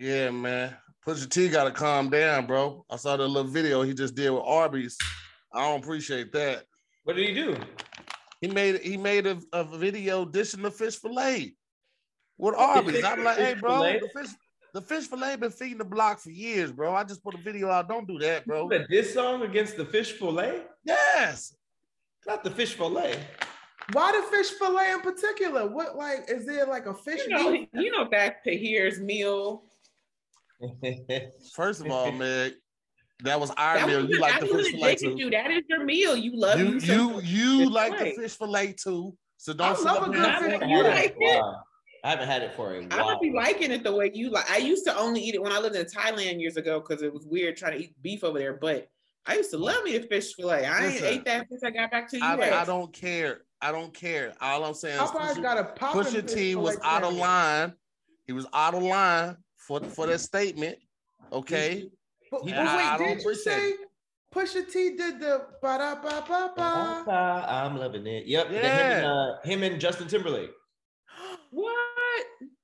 Yeah, man. Pusha T got to calm down, bro. I saw the little video he just did with Arby's. I don't appreciate that. What did he do? He made he made a, a video dishing the fish fillet with Arby's. I'm like, hey, bro, Filet? the fish the fish fillet been feeding the block for years, bro. I just put a video out. Don't do that, bro. Put a diss song against the fish fillet? Yes. Not the fish fillet. Why the fish fillet in particular? What like is there like a fish? You know, beef? you know that Tahir's meal. First of all, Meg, that was our That meal. was, You like the fish fillet too. to. That is your meal. You love You you. some you you like the fish fillet too. So don't sit love up a good fish- say- You like it? I haven't had it for a while. don't be liking it the way you like. I used to only eat it when I lived in Thailand years ago because it was weird trying to eat beef over there. But I used to love me a fish fillet. I ain't ate that since I got back to the US. I, I don't care. I don't care. All I'm saying is Popeye's Pusha, got a Pusha fish T was out of line. He was out of line for for that statement. Okay. But, but Yeah, I- I wait, don't did you appreciate say Pusha T did the ba da ba ba ba? I'm loving it. Yep. the- Him, Yeah. and, uh, him and Justin Timberlake. what?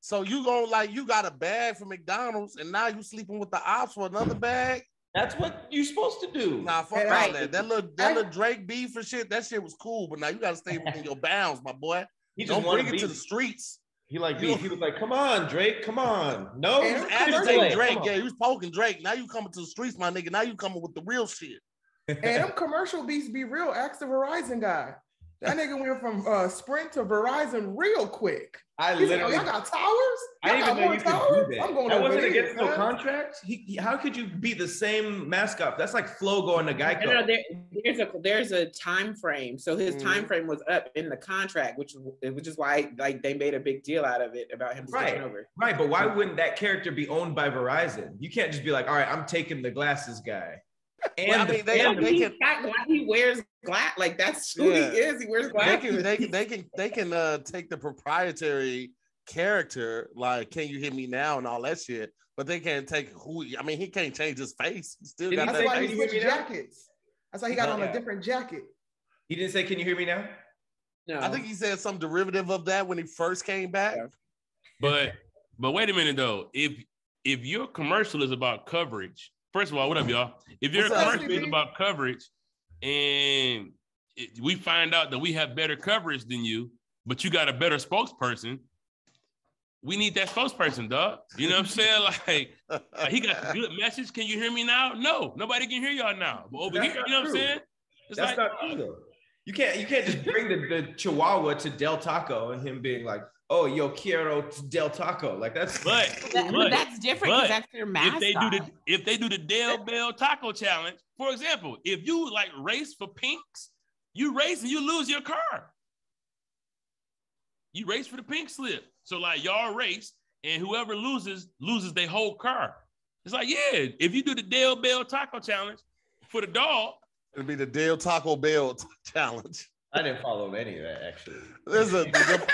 So you go like you got a bag from McDonald's and now you sleeping with the ops for another bag? That's what you're supposed to do. Nah, fuck Hey, all right. that. That little that I- little Drake beef and shit, that shit was cool, but now you gotta stay within your bounds, my boy. he Don't wanted bring it to the streets. He like You- beef. He was like, "Come on, Drake, come on." No, Hey, He was Come agitating. Drake. Come Yeah, he was poking Drake. Now you coming to the streets, my nigga. Now you coming with the real shit. And them commercial beats be real. Ask the Verizon guy. That nigga went from uh, Sprint to Verizon real quick. I He said, oh, literally. y'all got towers? I Y'all didn't got even know more you could towers? do that. I'm going that over wasn't against no contract. He, he- how could you be the same mascot? That's like Flo going to Geico. No, no, there, there's a there's a time frame. So his Mhm. time frame was up in the contract, which which is why like they made a big deal out of it about him switching Right. over. Right, but why wouldn't that character be owned by Verizon? You can't just be like, all right, I'm taking the glasses guy. And Well, I the- mean, they- and the- they he, can- got he wears glass like that's who Yeah. he is. He wears They glasses. can they can they can they can uh take the proprietary character, like can you hear me now and all that shit, but they can't take who I mean he can't change his face. He still Did got he That's that why Can he face. you hear switched jackets. That's why he got on Yeah. a different jacket. he didn't say, "Can you hear me now?" no, I think he said some derivative of that when he first came back. Yeah. But but wait a minute though. If if your commercial is about coverage, first of all, what up, y'all? If your What's up, commercial is about coverage, and it- we find out that we have better coverage than you, but you got a better spokesperson, we need that spokesperson, dog. You know what I'm saying? Like, like, he got a good message. Can you hear me now? No, nobody can hear y'all now. But over That's here, you know what I'm saying? It's That's like, not true. You can't you can't just bring the, the Chihuahua to Del Taco and him being like, "Oh, yo quiero Del Taco." Like that's but, That- but that's different but because that's their if they do the if they do the Dale Bell Taco Challenge, for example, if you like race for pinks, you race and you lose your car. You race for the pink slip. So like y'all race, and whoever loses loses their whole car. It's like yeah, if you do the Dale Bell Taco Challenge for the dog, It'll be the Dale Taco Bell t- challenge. I didn't follow any of that actually. Listen, the,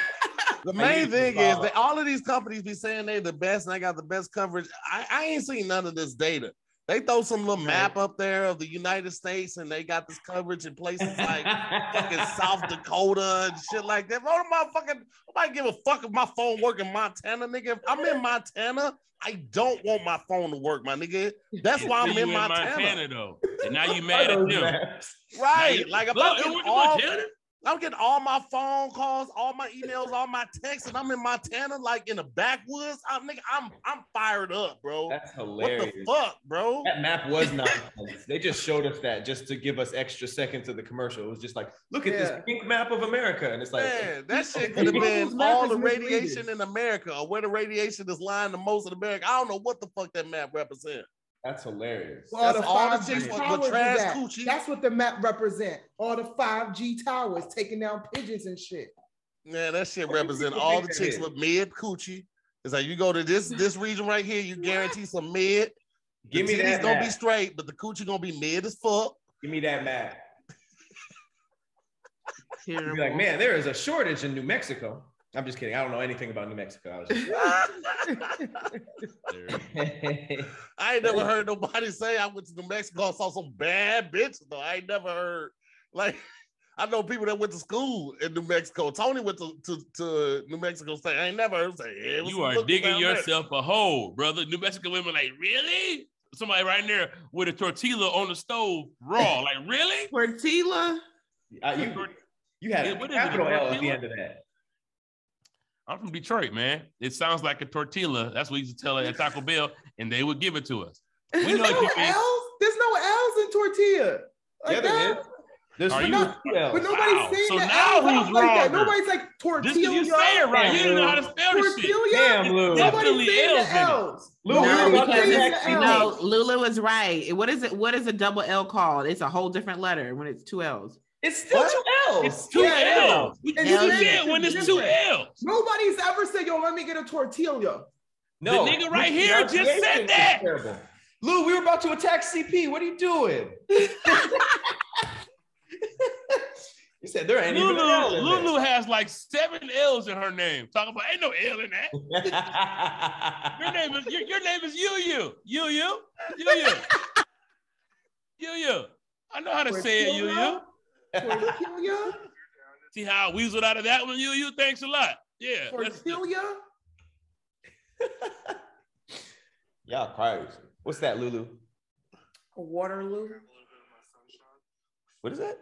the main thing is that all of these companies be saying they the best and they got the best coverage. I, I ain't seen none of this data. They throw some little map up there of the United States and they got this coverage in places like fucking South Dakota and shit like that. What motherfucking nobody give a fuck if my phone work in Montana, nigga. If I'm in Montana, I don't want my phone to work, my nigga. That's why I'm you in Montana. though, and now you mad at them. Right. Like if Look, I'm it getting to all Montana. I'm getting all my phone calls, all my emails, all my texts, and I'm in Montana, like in the backwoods. I'm nigga, I'm I'm fired up, bro. That's what hilarious. the fuck, bro? That map was nonsense. they just showed us that just to give us extra seconds of the commercial. It was just like, look at Yeah. this pink map of America, and it's like, Man, that shit could have been all the radiation in America, or where the radiation is lying the most in America. I don't know what the fuck that map represents. That's hilarious. Well, all That's the all the 5G chicks with- with towers is trash That's what the map represent. All the 5G towers taking down pigeons and shit. Man, that shit What represent all the chicks with mid coochie. It's like you go to this this region right here, you guarantee some mid. The Give me titties that gonna be straight, but the coochie gonna be mid as fuck. Give me that map. You'd like, man, there is a shortage in New Mexico. I'm just kidding. I don't know anything about New Mexico. I was just- I ain't never heard nobody say I went to New Mexico and saw some bad bitches though. I ain't never heard like I know people that went to school in New Mexico. Tony went to, to, to New Mexico State. I ain't never heard say, yeah, it was You are digging down there." yourself a hole, brother. New Mexican women like, really? Somebody right there with a tortilla on the stove, raw. Like, really? Tortilla. Uh, you, you had Yeah, a what is it, a capital L at the end of that. I'm from Detroit, man. It sounds like a tortilla. That's what we used to tell her at Taco Bell, and they would give it to us. We There's know no if you L's. There's no L's in tortilla. Like Yeah, there that. is. There's Are two you- L's. But nobody's Wow. saying So the now L's who's out like that. wrong? Nobody's like tortilla. because you say it right, you didn't know how to spell this shit. Tortilla. Damn, Lou. Definitely Nobody's saying L's in the it. L's. Lou, No, we were Nobody's about to because saying the you. L's. No, Lulu is right. What is it? What is a double L called? It's a whole different letter when it's two L's. It's still What? two L's. It's two Yeah, L's. We And just you said said when it's it's two. L's. Nobody's ever said, "Yo, let me get a tortilla." No, The nigga right your here just said that. Terrible. Lou, we were about to attack CP. What are you doing? you said there ain't even an L Lulu, in Lulu has like seven L's in her name. Talk about ain't no L in that. Your there. name is your, your name is Yu Yu. Yu Yu. Yu Yu. Yu Yu. I know how to say it, Yu Yu. Tortilla. See how I weaseled out of that one, you? Yu? Thanks a lot. Yeah. that's- Tortilla. Y'all crazy. What's that, Lulu? Waterloo. What is that?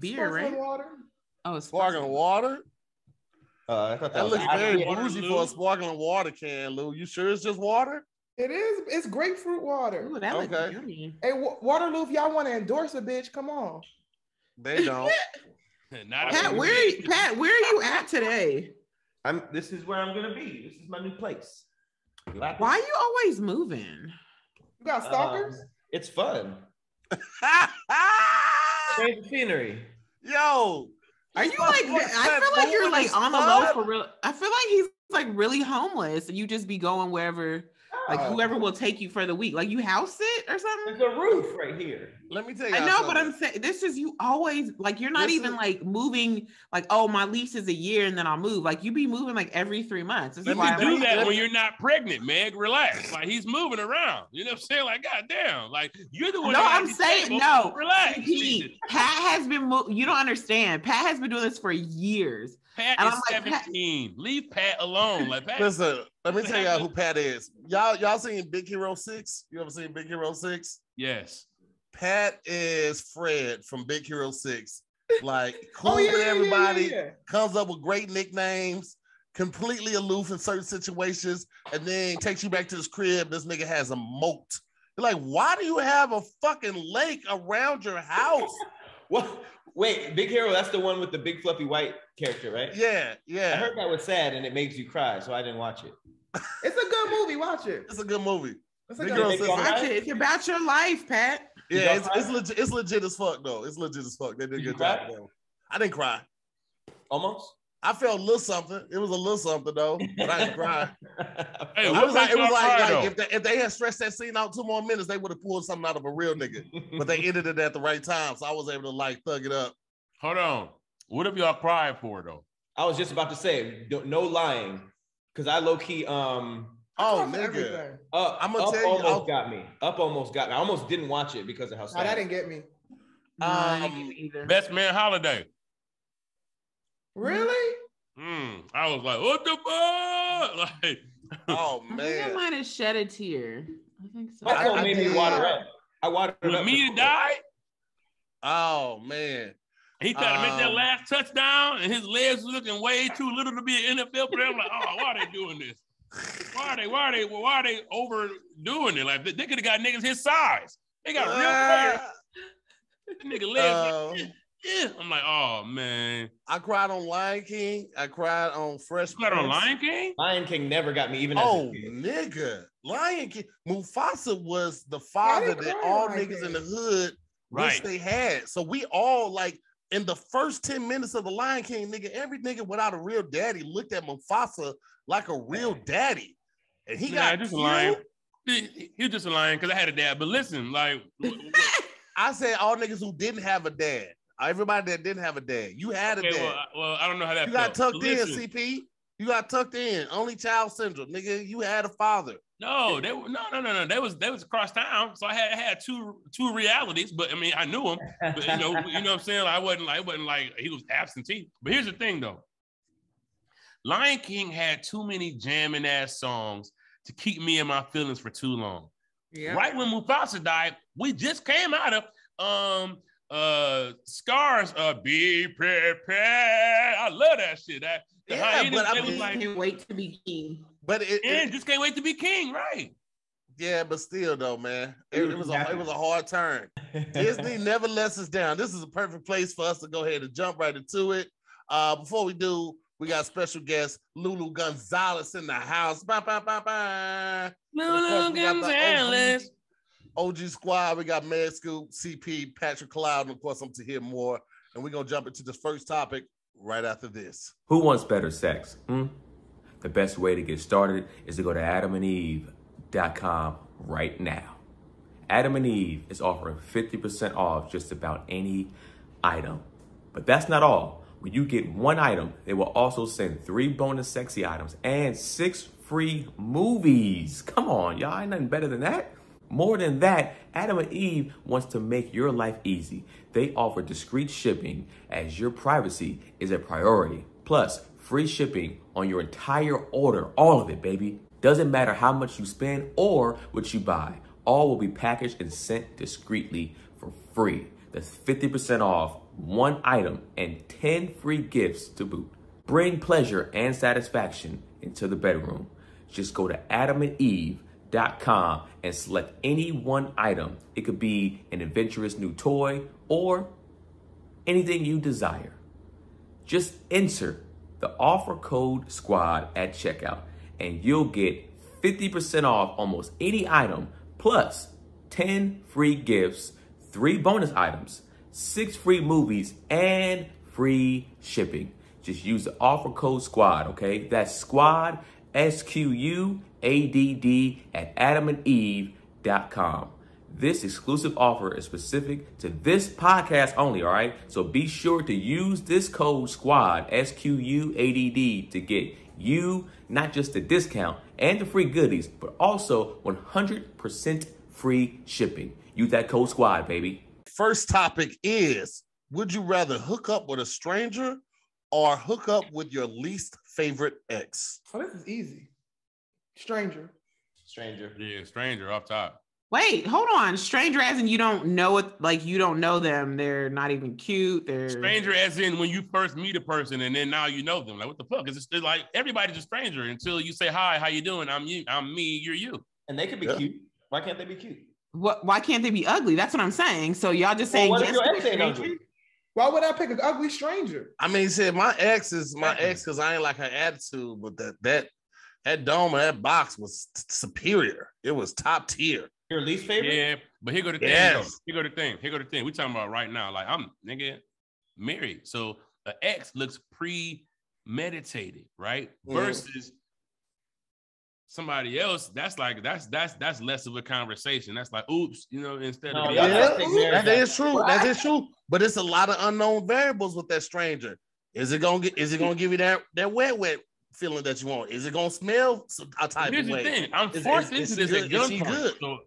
Beer, Sparkling right? Water. Oh, it's Sparkling water. Uh, I thought that, That was looks an very IPA. bougie for a sparkling water can, Lou. You sure it's just water? It is. It's grapefruit water. Ooh, that looks Okay. yummy. Hey, Wa- Waterloo, if y'all want to endorse a bitch, come on. They don't. Not Pat, where Pat, where are you at today? I'm. This is where I'm gonna be. This is my new place. You like? Why are you always moving? You got stalkers? Um, it's fun. Change the scenery. Yo, Are you like? I feel like you're like on the low for real. I feel like he's like really homeless, and you just be going wherever, like Oh, whoever will take you for the week. Like you house it or something. There's a roof right here. let me tell you. I know, but I'm saying this is you always like you're not This even is- like moving like oh my lease is a year and then I'll move like you be moving like every three months. This is Let me You I'm do like, that when you're not pregnant, Meg. Relax. Like he's moving around. You know what I'm saying? Like, goddamn. Like you're the one. No, I'm saying tables. no. Relax. Pete, Pat has been mo- you don't understand. Pat has been doing this for years. Pat And is I'm Pat- 17. Leave Pat alone. Like Pat. Listen, let me tell y'all who Pat is. Y'all, y'all seen Big Hero Six? You ever seen Big Hero Six? Yes. Pat is Fred from Big Hero Six. Like oh, cool Oh, yeah, with yeah, yeah, everybody, yeah, yeah. comes up with great nicknames, completely aloof in certain situations, and then takes you back to his crib. This nigga has a moat. You're like, why do you have a fucking lake around your house? What? Wait, Big Hero. That's the one with the big fluffy white character, right? yeah, yeah. I heard that was sad and it makes you cry, so I didn't watch it. It's a good movie. Watch it. It's a good movie. It's a Big good Girl movie. Watch it. It's about your life, Pat. Yeah, it's, it's legit. It's legit as fuck though. It's legit as fuck. They did a Did good job. though. I didn't cry. Almost. I felt a little something. It was a little something though, but I didn't cry. Hey, It was like it was like, like if, they, if they had stretched that scene out two more minutes, they would have pulled something out of a real nigga. But they ended it at the right time, so I was able to like thug it up. Hold on. What have y'all cried for though? I was just about to say, no lying, because I low key um Oh nigga, up, I'ma up tell you, almost I'll- got me. Up almost got me. I almost didn't watch it because of how Nah, sad. that didn't get me. No, I didn't Um, get it either. Best man holiday. Really? Hmm. I was like, what the fuck? Like, oh I think I might have shed a tear. I think so. That's I- what I made me did. water up. I watered when up. me before. die? oh man. he tried to make that Um, last touchdown, and his legs was looking way too little to be an NFL player. I'm like, oh, why are they doing this? Why are they? Why are they? Why are they overdoing it? Like they, could have got niggas his size. They got real players. That nigga legs. Um, like, yeah. I'm like, oh man. I cried on Lion King. I cried on Fresh. You got on Lion King? Lion King never got me even as Oh a kid. nigga, Lion King. Mufasa was the father didn't that all like niggas in the that. hood wish they had. So we all like in the first 10 minutes of the Lion King, nigga, every nigga without a real daddy looked at Mufasa like a real daddy. And he Nah, got just a killed. lion. He, he was just a lion because I had a dad. But listen, like, I said all niggas who didn't have a dad. Everybody that didn't have a dad. You had a okay, dad. well, I, well, I don't know how that you felt. got tucked But in, CP. You got tucked in. Only child syndrome, nigga. You had a father. No, they were no, no, no, no. They was they was across town, so I had I had two two realities. But I mean, I knew him. But you know, you know what I'm saying. Like, I wasn't like, it wasn't like he was absentee. But here's the thing, though. Lion King had too many jamming ass songs to keep me in my feelings for too long. Yeah. Right when Mufasa died, we just came out of um uh Scars uh be prepared. I love that shit. That Yeah, but I they mean- like, Can't wait to be king. But it, it- and just can't wait to be king, right? yeah, but still though, man, it, it was a it was a hard turn. Disney never lets us down. This is a perfect place for us to go ahead and jump right into it. Uh, before we do, we got special guest Lulu Gonzales in the house. Ba, ba, ba, ba. Lulu we got the Gonzales. OG squad. We got Mad Scoop, CP, Patrick Cloud, and of course, I'm Tahir Moore. And we're gonna jump into the first topic right after this. Who wants better sex? Hmm? The best way to get started is to go to adamandeve.com right now. Adam and Eve is offering 50% off just about any item. But that's not all. When you get one item, they will also send three bonus sexy items and six free movies. Come on, y'all, ain't nothing better than that. More than that, Adam and Eve wants to make your life easy. They offer discreet shipping as your privacy is a priority. Plus, free shipping on your entire order, all of it, baby. Doesn't matter how much you spend or what you buy. All will be packaged and sent discreetly for free. That's 50% off one item and 10 free gifts to boot. Bring pleasure and satisfaction into the bedroom. Just go to adamandeve.com and select any one item. It could be an adventurous new toy or anything you desire. Just enter the offer code SQUADD at checkout and you'll get 50% off almost any item plus 10 free gifts, 3 bonus items, 6 free movies, and free shipping. Just use the offer code SQUADD, okay? That's SQUADD, S Q U A D D, at adamandeve.com. This exclusive offer is specific to this podcast only, all right? So be sure to use this code SQUADD, S Q U A D D, to get you not just the discount and the free goodies, but also 100% free shipping. Use that code SQUADD, baby. First topic is: Would you rather hook up with a stranger or hook up with your least favorite ex? Oh, this is easy. Stranger. Stranger. Yeah, stranger off top. Wait, hold on. Stranger as in you don't know it, like you don't know them. They're not even cute. They're Stranger as in when you first meet a person and then now you know them. Like what the fuck? Is just it's like everybody's a stranger until you say hi, how you doing? I'm you, I'm me, you're you. And they could be Yeah. cute. Why can't they be cute? What? Why can't they be ugly? That's what I'm saying. So y'all just Well, saying what if yes your ex a ain't? Why would I pick an ugly stranger? I mean, said my ex is my ex because I ain't like her attitude, but that that that dome of that box was superior. It was top tier. Your least favorite? Yeah, but here go the thing. Yes. Here go the thing. Here go the thing. We talking about right now. Like I'm nigga married, so the ex looks premeditated, right? Mhm. Versus somebody else. That's like that's that's that's less of a conversation. That's like oops, you know. Instead No, of Yeah. gotta take marriage That back. true. That is true. But it's a lot of unknown variables with that stranger. Is it gonna get? Is it gonna give you that that wet wet feeling that you want? Is it gonna smell some- a type Here's of the thing. I'm Is- forced is- is into she this at good? Is she gunpoint. good? So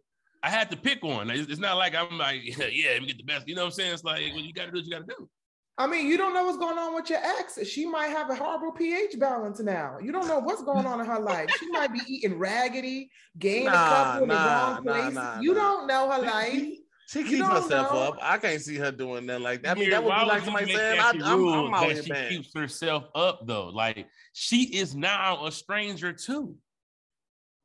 I had to pick one. It's, it's not like I'm like, yeah, let me get the best. You know what I'm saying? It's like what you got to do what you got to do. I mean, you don't know what's going on with your ex. She might have a horrible pH balance now. You don't know what's going on in her life. She might be eating raggedy, gaining a Nah, couple in the wrong nah, places. nah, you nah. don't know her life. She keeps don't herself know. up. I can't see her doing that like that. I mean, Yeah, that would be like you somebody saying, that I, the I'm, rule I'm out that here she bad. keeps herself up though. Like she is now a stranger too.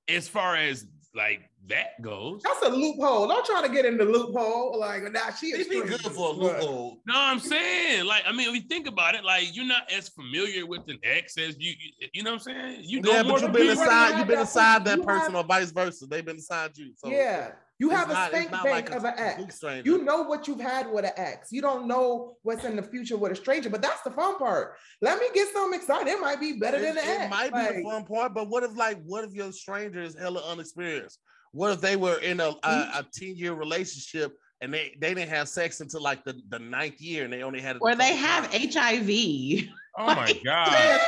As far as like that goes. That's a loophole. Don't try to get in the loophole. Like, nah, she It'd is be good for a loophole. No, I'm saying, like, I mean, if you think about it, like, you're not as familiar with an ex as you, you, you know what I'm saying? You know Yeah, more but you've than been people. inside- inside. You've been that inside person. that person, have- or vice versa. They've been inside you. So yeah. You it's have a not- it's stink bank like of an ex. You know what you've had with an ex. You don't know what's in the future with a stranger, but that's the fun part. Let me get some excited. It might be better It, than the it ex. might be Like, the fun part, but what if like what if your stranger is hella unexperienced? What if they were in a a, a 10 year relationship and they, they didn't have sex until like the, the ninth year and they only had it Or they have times? HIV. Oh my God.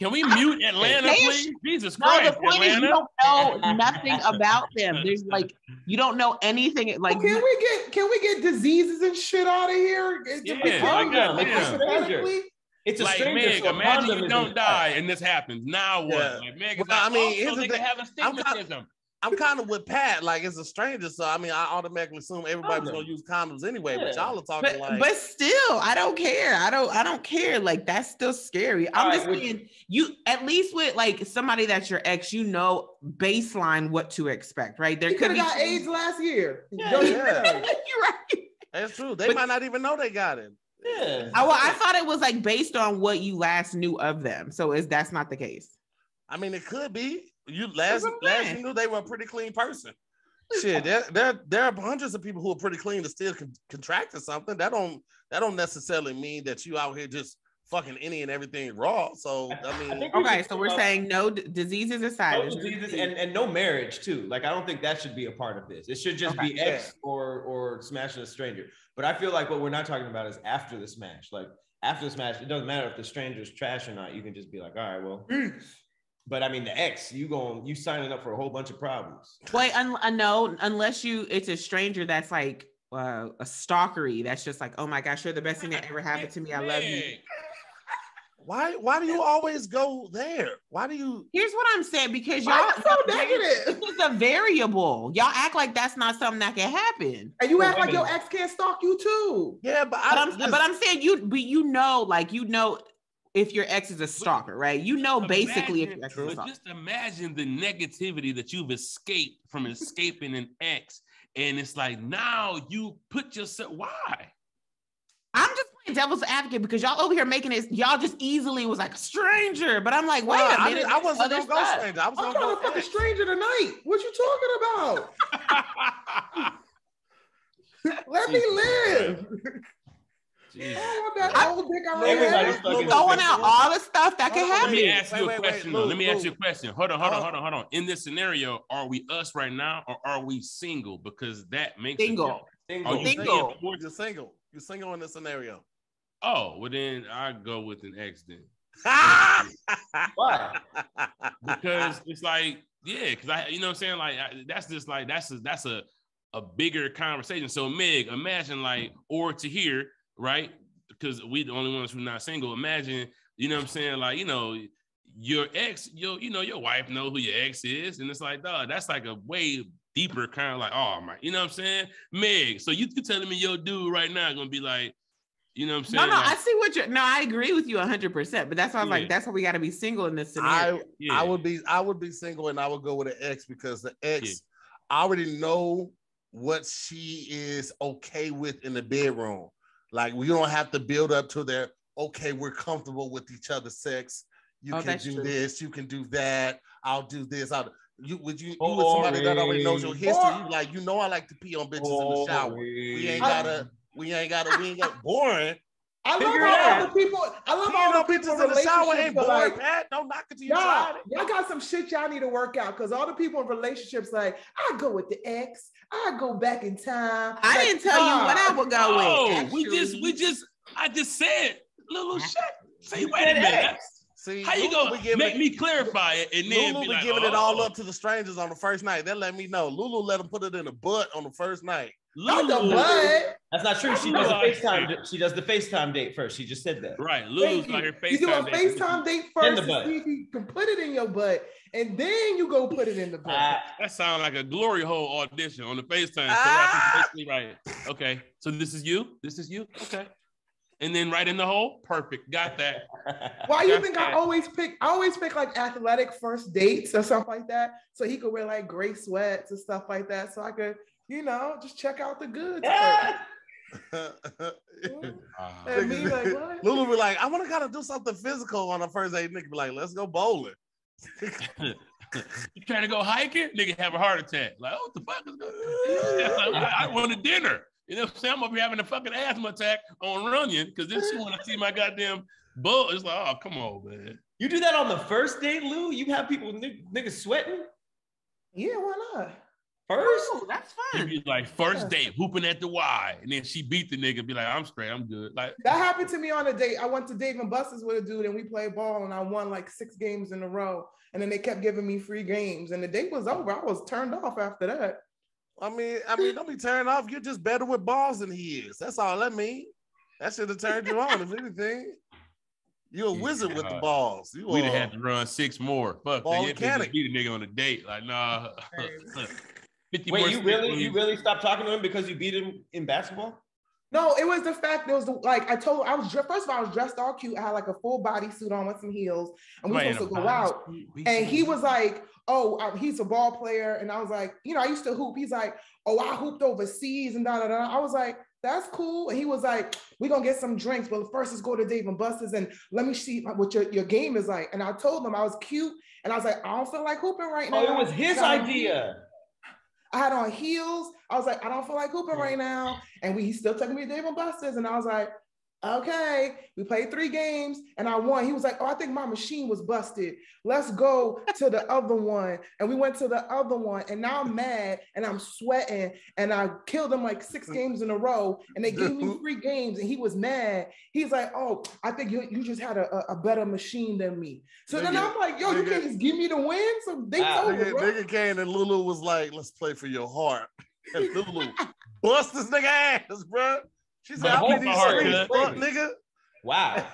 Can we mute Atlanta, They- please? Jesus No, Christ, the point is you don't know nothing about them. There's like you don't know anything. Like Well, can we get can we get diseases and shit out of here? It's Yeah, become like, them, goddamn. hypothetically. It's a Like stranger. Meg, so imagine condom you don't die and this happens. Now what? Yeah. Like Meg is Well, like, I mean, oh, here's so the they can thing. have a I'm kind- stigmatism. I'm kind of with Pat. Like it's a stranger, so I mean, I automatically assume everybody's Condom. Oh. gonna use condoms anyway. But y'all are talking but, like, but still, I don't care. I don't. I don't care. Like that's still scary. I'm All just right, saying, you at least with like somebody that's your ex, you know baseline what to expect, right? There He could could have got things- AIDS last year. Yeah, yeah. You're right. that's true. They But- might not even know they got it. Yeah. I, well, I thought it was like based on what you last knew of them. So is that's not the case? I mean, it could be. You last last you knew they were a pretty clean person. Shit, there, there there are hundreds of people who are pretty clean that still con- contracted something. That don't that don't necessarily mean that you out here just fucking any and everything raw. So I mean, think we Okay, so we're talk about saying no d- diseases aside. no it's diseases and, and no marriage too. Like I don't think that should be a part of this. It should just be Okay. ex or or smashing a stranger. But I feel like what we're not talking about is after the smash. Like after the smash, it doesn't matter if the stranger's trash or not. You can just be like, all right, well. Mm. But I mean, the ex, you going, you signing up for a whole bunch of problems. Wait, un- uh, no, unless you, it's a stranger that's like uh, a stalkery. That's just like, oh my gosh, you're the best thing that ever happened to me. I love you. Why why do you always go there? Why do you? Here's what I'm saying because y'all, Why you so negative? This is a variable. Y'all act like that's not something that can happen. And you For act like your ex can't stalk you too. Yeah, but, But I, I'm, listen, but I'm saying you, but you know, like you know, if your ex is a stalker, right? You know, basically, if your ex is a stalker. just imagine the negativity that you've escaped from escaping an ex, and it's like now you put yourself. Why? I'm just playing devil's advocate because y'all over here making it, y'all just easily was like a stranger. But I'm like, wait Well, a I, minute. didn't- I wasn't other gonna go stranger. I was I'm gonna go to fuck a ex. stranger tonight. What you talking about? Let me live. Jesus. I don't want I- old Everybody's fucking- throwing out all the stuff that can Hold on, Let me happen. ask you a wait, wait, question. though. Let me ask you a question. Hold on, hold on, Uh, hold on, hold on. In this scenario, are we us right now, or are we single? Because that makes a Single. Single. Are you Single. saying for- You're single. You're single in this scenario. Oh, well then I go with an ex then. Why? because it's like yeah because i you know what i'm saying like I, that's just like that's a that's a a bigger conversation so meg imagine like or Tahir right because we the only ones who are not single imagine you know what i'm saying like you know your ex your you know your wife know who your ex is and it's like dog that's like a way deeper kind of like oh my you know what i'm saying meg so you, you telling me your dude right now gonna be like you know what i'm No, saying no, I Like, see what you're. No, I agree with you 100. percent But that's why I was Yeah. like, that's why we got to be single in this scenario. I yeah. I would be I would be single and I would go with an ex because the ex I already know what she is okay with in the bedroom. Like we don't have to build up to their okay, we're comfortable with each other's sex. You Oh, can do true. this, you can do that. I'll do this. I'll you would you, you with somebody that already knows your history. Boring. You like you know I like to pee on bitches in the oh, shower. We ain't Oh, gotta we ain't gotta we ain't got boring. I love Figure all out. the people. I love Peeing all the people bitches in in the shower ain't boring, Like, Pat. Don't knock it till you y'all, tried y'all got some shit y'all need to work out because all the people in relationships like I go with the ex, I go back in time. I Like, didn't tell you what I oh, would go Oh, with. we just, we just, I just said, little shit. Say, wait a minute. X. See, How you Lulu gonna be giving make it- me clarify it and then Lulu be be like, giving it oh. all oh, up to the strangers on the first night. They let me know. Lulu let them put it in the butt on the first night. Not the Lulu- That's not true. She does the FaceTime. She does the FaceTime date first. She just said that. Right, Lulu's Thank out you. here You do a FaceTime. dating. FaceTime date first the to butt. see if you can put it in your butt, and then you go put it in the butt. Ah, That sounds like a glory hole audition on the FaceTime. So Ah. basically right. Okay, so this is you. This is you. Okay, and then right in the hole. Perfect. Got that. Why you That's think I always pick? I always pick like athletic first dates or something like that, so he could wear like gray sweats and stuff like that, so I could, you know, just check out the goods. first. Ah. And be like, what? Lulu be like, I want to kind of do something physical on the first date. Nigga be like, let's go bowling. you trying to go hiking? Nigga have a heart attack. Like, oh, what the fuck is going on? I wanted dinner. You know what I'm saying? I'm up here having a fucking asthma attack on Runyon because this shit when I see my goddamn bull, it's like, oh, come on, man. you do that on the first date, Lou? You have people nigg- niggas sweating? Yeah, why not? First, Oh, that's He'd be like first date hooping at the Y, and then she beat the nigga. Be like, I'm straight, I'm good. Like That happened to me on a date. I went to Dave and Buster's with a dude and we played ball and I won like six games in a row. And then they kept giving me free games and the date was over. I was turned off after that. I mean, I mean, don't be turned off. You're just better with balls than he is. That's all that mean. That should have turned you on, if anything. You're a wizard with the balls. You we'd are. have had to run six more. Fuck, Ball you can't mechanic. just beat a nigga on a date. Like, nah. 50 more wait, you really, on you really stopped talking to him because you beat him in basketball? No, it was the fact there was the, like I told I was dre- first of all I was dressed all cute. I had like a full body suit on with some heels, and we Somebody were supposed to go out. We And he was like, "Oh, uh, he's a ball player," and I was like, "You know, I used to hoop." He's like, "Oh, I hooped overseas," and da da da. I was like, "That's cool." And he was like, "We're gonna get some drinks, but first let's go to Dave and Buster's and let me see what your, your game is like." And I told him I was cute, and I was like, "I don't feel like hooping right now." Oh, it was his I got idea. I had on heels. I was like, I don't feel like hooping right now. And we he still took me to Dave and Buster's. And I was like, okay. We played three games and I won. He was like, oh, I think my machine was busted. Let's go to the other one. And we went to the other one. And now I'm mad and I'm sweating. And I killed him like six games in a row. And they gave me three games. And he was mad. He's like, oh, I think you, you just had a, a, better machine than me. So then I'm like, yo, you can't just give me the win. So they Ah, over, Nigga, nigga came and Lulu was like, let's play for your heart. And Lulu bust this nigga ass, bro. She said, My I whole beat these heart, fuck, nigga. Wow.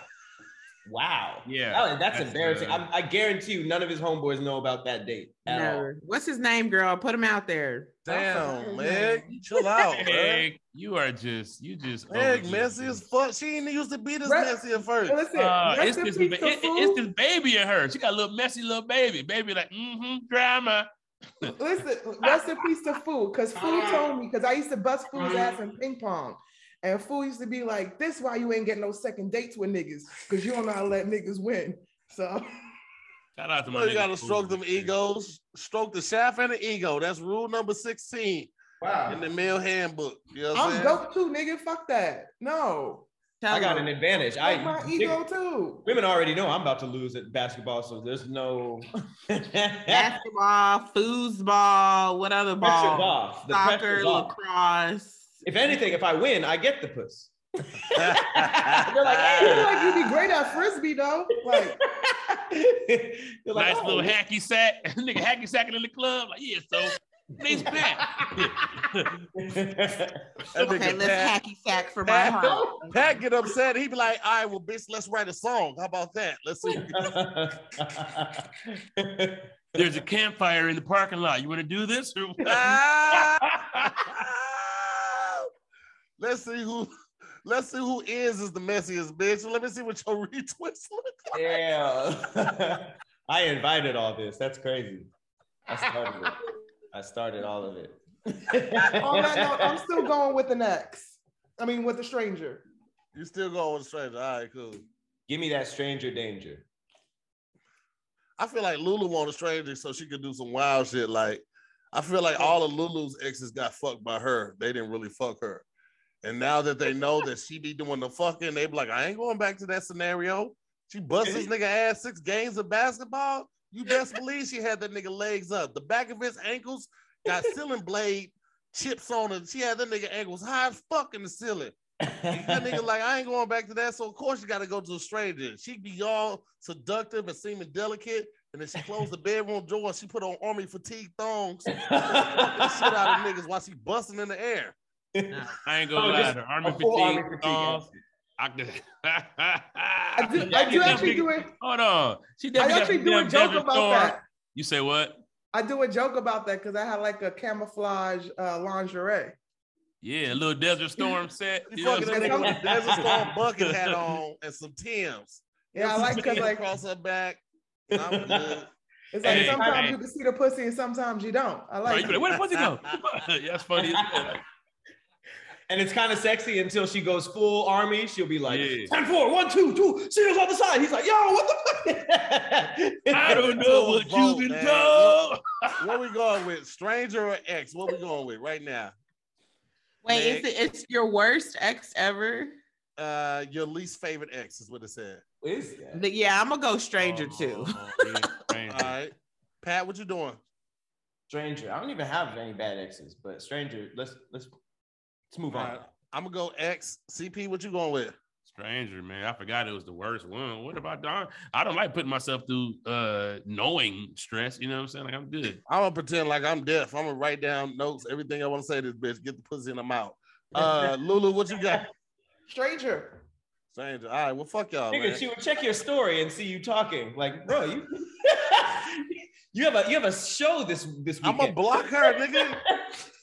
Wow. Yeah, That- that's, that's, embarrassing. I'm, I guarantee you, none of his homeboys know about that date at all. What's his name, girl? Put him out there. Damn, man. Chill out, man. Egg, you are just, you just. Egg overdoing messy as fuck. She ain't used to beat this Right. messy at first. Listen, Uh, rest it's, in this, ba- to it- it- it's this baby in her. She got a little messy little baby. Baby like, mm-hmm, drama. Listen, rest in peace to food, because food told me, because I used to bust food's ass in ping pong. And Fool used to be like, this why you ain't getting no second dates with niggas, because you don't know how to let niggas win. So Shout out to my Well, you gotta Fool. stroke them egos, stroke the shaft and the ego. That's rule number 16 Wow. in the male handbook. You know I'm I'm saying? dope too, nigga. Fuck that. No. I got an advantage. I my ego too. women already know I'm about to lose at basketball, so there's no basketball, foosball, what other ball? Soccer, lacrosse. If anything, if I win, I get the puss. They're like, I feel hey. like you'd be great at frisbee though. Like, They're like, nice oh. little hacky sack. Nigga hacky sacking in the club. Like, yeah, so nice back. That Okay, let's Pat, hacky sack for my heart. Pat get upset. He'd be like, all right, well, bitch, let's write a song. How about that? Let's see. There's a campfire in the parking lot. You want to do this? Or what? Let's see who let's see who is is the messiest bitch. Let me see what your retweets look like. yeah. I invited all this. That's crazy. I started it. I started all of it. on that note, I'm still going with an ex. I mean, with a stranger. You still going with a stranger. All right, cool. Give me that stranger danger. I feel like Lulu want a stranger so she could do some wild shit. Like, I feel like all of Lulu's exes got fucked by her. They didn't really fuck her. And now that they know that she be doing the fucking, they be like, I ain't going back to that scenario. She bust this nigga ass six games of basketball. You best believe she had that nigga legs up. The back of his ankles got ceiling blade chips on it. She had that nigga ankles high as fuck in the ceiling. That nigga like, I ain't going back to that. So of course you got to go to a stranger. She be all seductive and seeming delicate. And then she closed the bedroom door and she put on army fatigue thongs. shit out of niggas while she busting in the air. I ain't gonna Oh, lie. just The army a full army fatigue. fatigue uh. I could. I do, Yeah, I do actually do it. Hold on. She I definitely got actually do a joke about Storm. that. You say what? I do a joke about that because I had like a camouflage uh, lingerie. Yeah, a little Desert Storm set. She You know fucking what that I'm nigga with a Desert Storm bucket hat on and some Tims. Yeah, I like because like across her back. It's like Hey, sometimes hey. you can see the pussy and sometimes you don't. I Right, like you like, it. where the pussy go? yeah, that's funny. As hell. Like, And it's kind of sexy until she goes full army. She'll be like, Yeah. 10 4, 1, 2, 2, serious on the side. He's like, yo, what the fuck? I don't know what you've been man. told. What we going with? Stranger or ex? What we going with right now? Wait, is it it's your worst ex ever? Uh, your least favorite ex is what it said. Is that? Yeah, I'm gonna go stranger too. Oh, yeah, stranger. All right, Pat, what you doing? Stranger. I don't even have any bad exes, but stranger. Let's let's let's move All on. right, I'm gonna go X. CP, what you going with? Stranger, man. I forgot it was the worst one. What about Don? I don't like putting myself through uh knowing stress. You know what I'm saying? Like I'm good. I'm gonna pretend like I'm deaf. I'm gonna write down notes, everything I want to say to this bitch. Get the pussy in the mouth. Uh, Lulu, what you got? Stranger. Stranger. All right, well, fuck y'all. Nigga, man. she would check your story and see you talking. Like, bro, you you have a you have a show this this weekend. I'm gonna block her, nigga.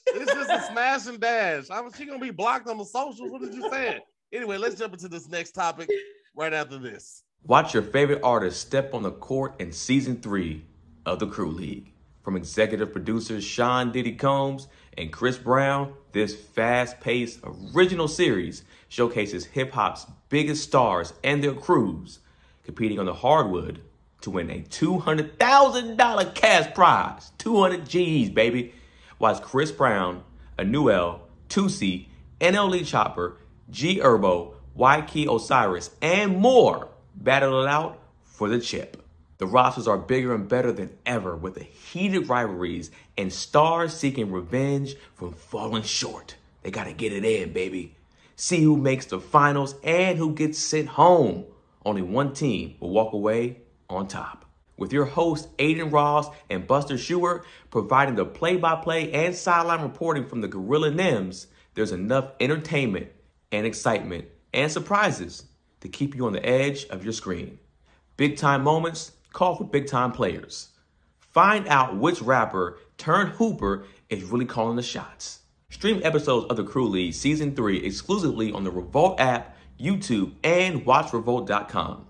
It's just a smash and dash. I'm, she gonna be blocked on the socials. What did you say? Anyway, let's jump into this next topic right after this. Watch your favorite artists step on the court in season three of the Crew League. From executive producers Sean Diddy Combs and Chris Brown, this fast paced original series showcases hip hop's biggest stars and their crews competing on the hardwood to win a $200,000 cash prize. 200 G's, baby. Watch Chris Brown, Anuel, Toosii, NLE Choppa, G Herbo, YK Osiris, and more battle it out for the chip. The rosters are bigger and better than ever with the heated rivalries and stars seeking revenge from falling short. They gotta get it in, baby. See who makes the finals and who gets sent home. Only one team will walk away on top. With your hosts Aiden Ross and Buster Schubert providing the play-by-play and sideline reporting from the Gorilla Nems, there's enough entertainment and excitement and surprises to keep you on the edge of your screen. Big time moments call for big time players. Find out which rapper turned hooper is really calling the shots. Stream episodes of the Crew League Season 3 exclusively on the Revolt app, YouTube, and WatchRevolt.com.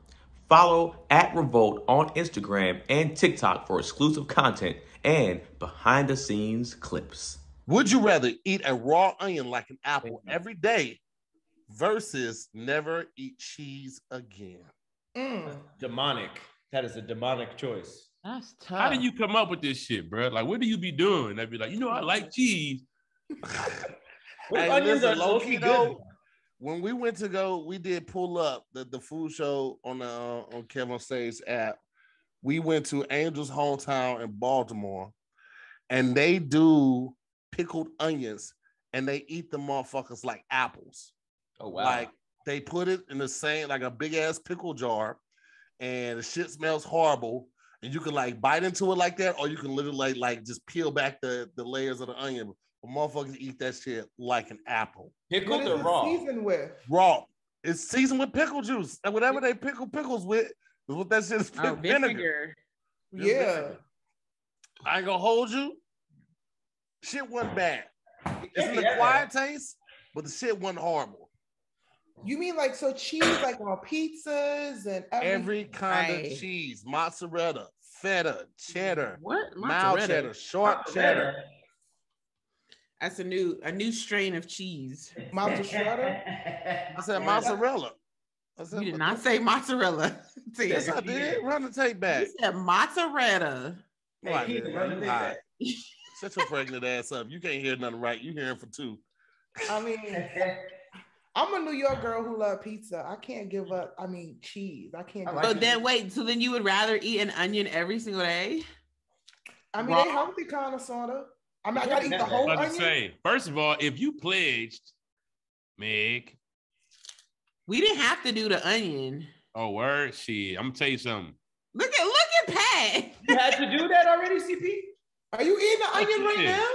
Follow at Revolt on Instagram and TikTok for exclusive content and behind the scenes clips. Would you rather eat a raw onion like an apple every day versus never eat cheese again? Mm. demonic. That is a demonic choice. That's tough. How do you come up with this shit, bro? Like, what do you be doing? I'd be like, you know, I like cheese. What Hey, onions listen, are low low-key key good. When we went to go, we did pull up the, the food show on the uh, on KevOnStage app. We went to Angel's hometown in Baltimore, and they do pickled onions, and they eat the motherfuckers like apples. Oh wow. Like they put it in the same like a big ass pickle jar, and the shit smells horrible. And you can like bite into it like that, or you can literally like, like just peel back the, the layers of the onion. But motherfuckers eat that shit like an apple. What Pickled or raw? seasoned with? Raw. It's seasoned with pickle juice. And whatever they pickle pickles with, is what that shit is Oh, pickle big vinegar. figure. Yeah. vinegar. I ain't gonna hold you. Shit wasn't bad. It's an acquired taste, but the shit wasn't horrible. You mean like so cheese like on pizzas and every, Every kind Right. of cheese, mozzarella, feta, cheddar, What? mild Mozzarella? cheddar, short cheddar. That's a new a new strain of cheese. mozzarella? I said mozzarella. I said, You did not say mozzarella. Yes, I did. Run the tape back. You said mozzarella. No, I Hey, didn't. run the tape All right. Shut your pregnant ass up. You can't hear nothing right. You hearing for two. I mean, I'm a New York girl who love pizza. I can't give up. I mean, cheese. I can't. I give So up. then wait, so then you would rather eat an onion every single day? I mean, Raw. they healthy kind of sorta. I mean, I Yeah, gotta eat the that- whole I was onion. to say, first of all, if you pledged, Meg, We didn't have to do the onion. oh word, shit. I'm gonna tell you something. Look at look at Pat. You had to do that already, CP? Are you eating the onion right Yeah. now?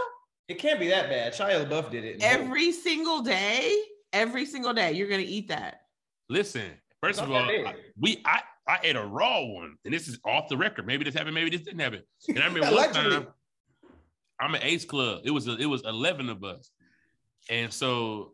It can't be that bad. Shia LaBeouf did it. Every single day, every single day, you're gonna eat that. Listen, first of all. I- we I I ate a raw one, and this is off the record. Maybe this happened, maybe this didn't happen. And I remember one time, I'm an Ace Club. It was a, it was eleven of us, and so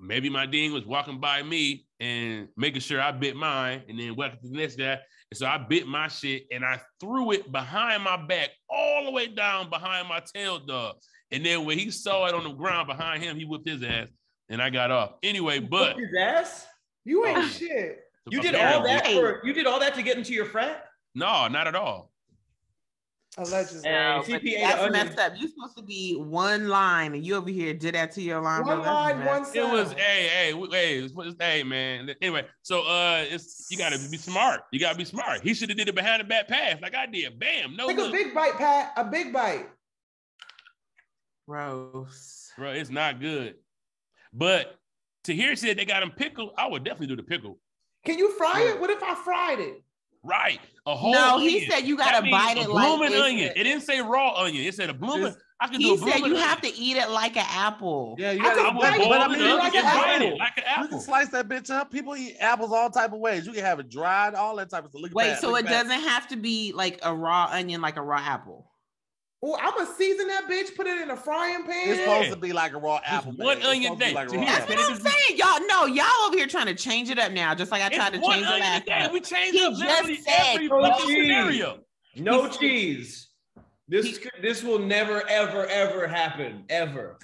maybe my dean was walking by me and making sure I bit mine, and then walking to the next guy. And so I bit my shit and I threw it behind my back, all the way down behind my tail dog. And then when he saw it on the ground behind him, he whipped his ass, and I got off. Anyway, but His ass? You ain't Oh. shit. You did all that for you did all that to get into your frat? No, not at all. Allegedly. Hey, No, but that's an onion. messed up. You're supposed to be one line, and you over here did that to your line. One bro. Line, one up. It was sound. hey, hey, w- hey, it's, it's, hey, man. Anyway, so uh, it's you gotta be smart. You gotta be smart. He should have did it behind the back pass like I did. Bam, no Take a big bite, Pat. A big bite. Gross. bro. It's not good. But Tahir said they got them pickled, I would definitely do the pickle. Can you fry it? What if I fried it? Right, a whole. No, he said you gotta bite it like blooming it's onion. It didn't say raw onion. It said a blooming. I can do He a said you onion. have to eat it like an apple. Yeah, you got could I would bite it, boil but I it mean, up like and an bite apple. it like an apple. You can slice that bitch up. People eat apples all type of ways. You can have it dried, all that type of stuff. Look Wait, that, so look it at doesn't have to be like a raw onion, like a raw apple. Oh, I'm gonna season that bitch, put it in a frying pan. It's supposed to be like a raw apple. one man. Onion supposed day. Like a To raw hear That's apple. what I'm saying. Y'all no, y'all over here trying to change it up now, just like I tried to It's one change it onion last day. time. We change He up just literally every no cheese. scenario. No cheese. This He- this will never ever ever happen ever.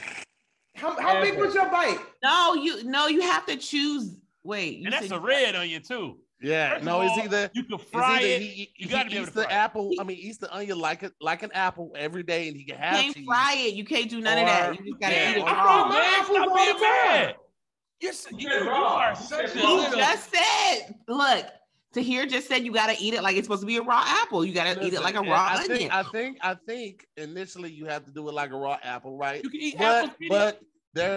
How, how big was your bite? No, you no, you have to choose. Wait, And that's said a red onion too. Yeah, First of no, it's all, either You can it's fry either it. He, he, You gotta he be able eats to the fry it. apple. I mean, eats the onion like it like an apple every day, and he can You have can't cheese. fry it. You can't do none of that. You just gotta yeah, eat it or- I raw. fry my Man, apples stop all being the time. mad. You're, s- you, said you raw. are such said a raw. Just said, look, Tahir just said you gotta eat it like it's supposed to be a raw apple. You gotta eat it like a and raw I onion. think, I think I think initially you have to do it like a raw apple, right? You can eat But apples. But,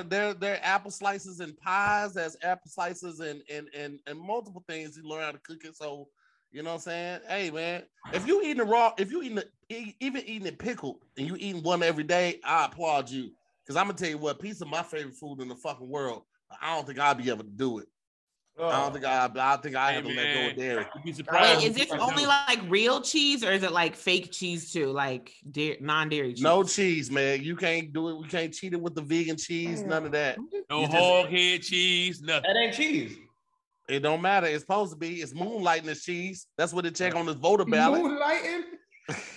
there there are apple slices and pies. There's apple slices and and and and multiple things you learn how to cook it. So you know what I'm saying? Hey man, if you eating it raw, if you eating it, e- even eating it pickled and you eating one every day, I applaud you. Cause I'm gonna tell you what, piece of my favorite food in the fucking world. I don't think I'll be able to do it. I don't oh. think I. I don't think I Hey, have to let go man. of dairy. you'd be surprised. Wait, is this only like real cheese or is it like fake cheese too, like da- non-dairy cheese? No cheese, man. You can't do it. We can't cheat it with the vegan cheese. None of that. Mm-hmm. no you just- hog head cheese, nothing. That ain't cheese. It don't matter. It's supposed to be. It's moonlighting the cheese. That's what they check on this voter ballot. Moonlighting.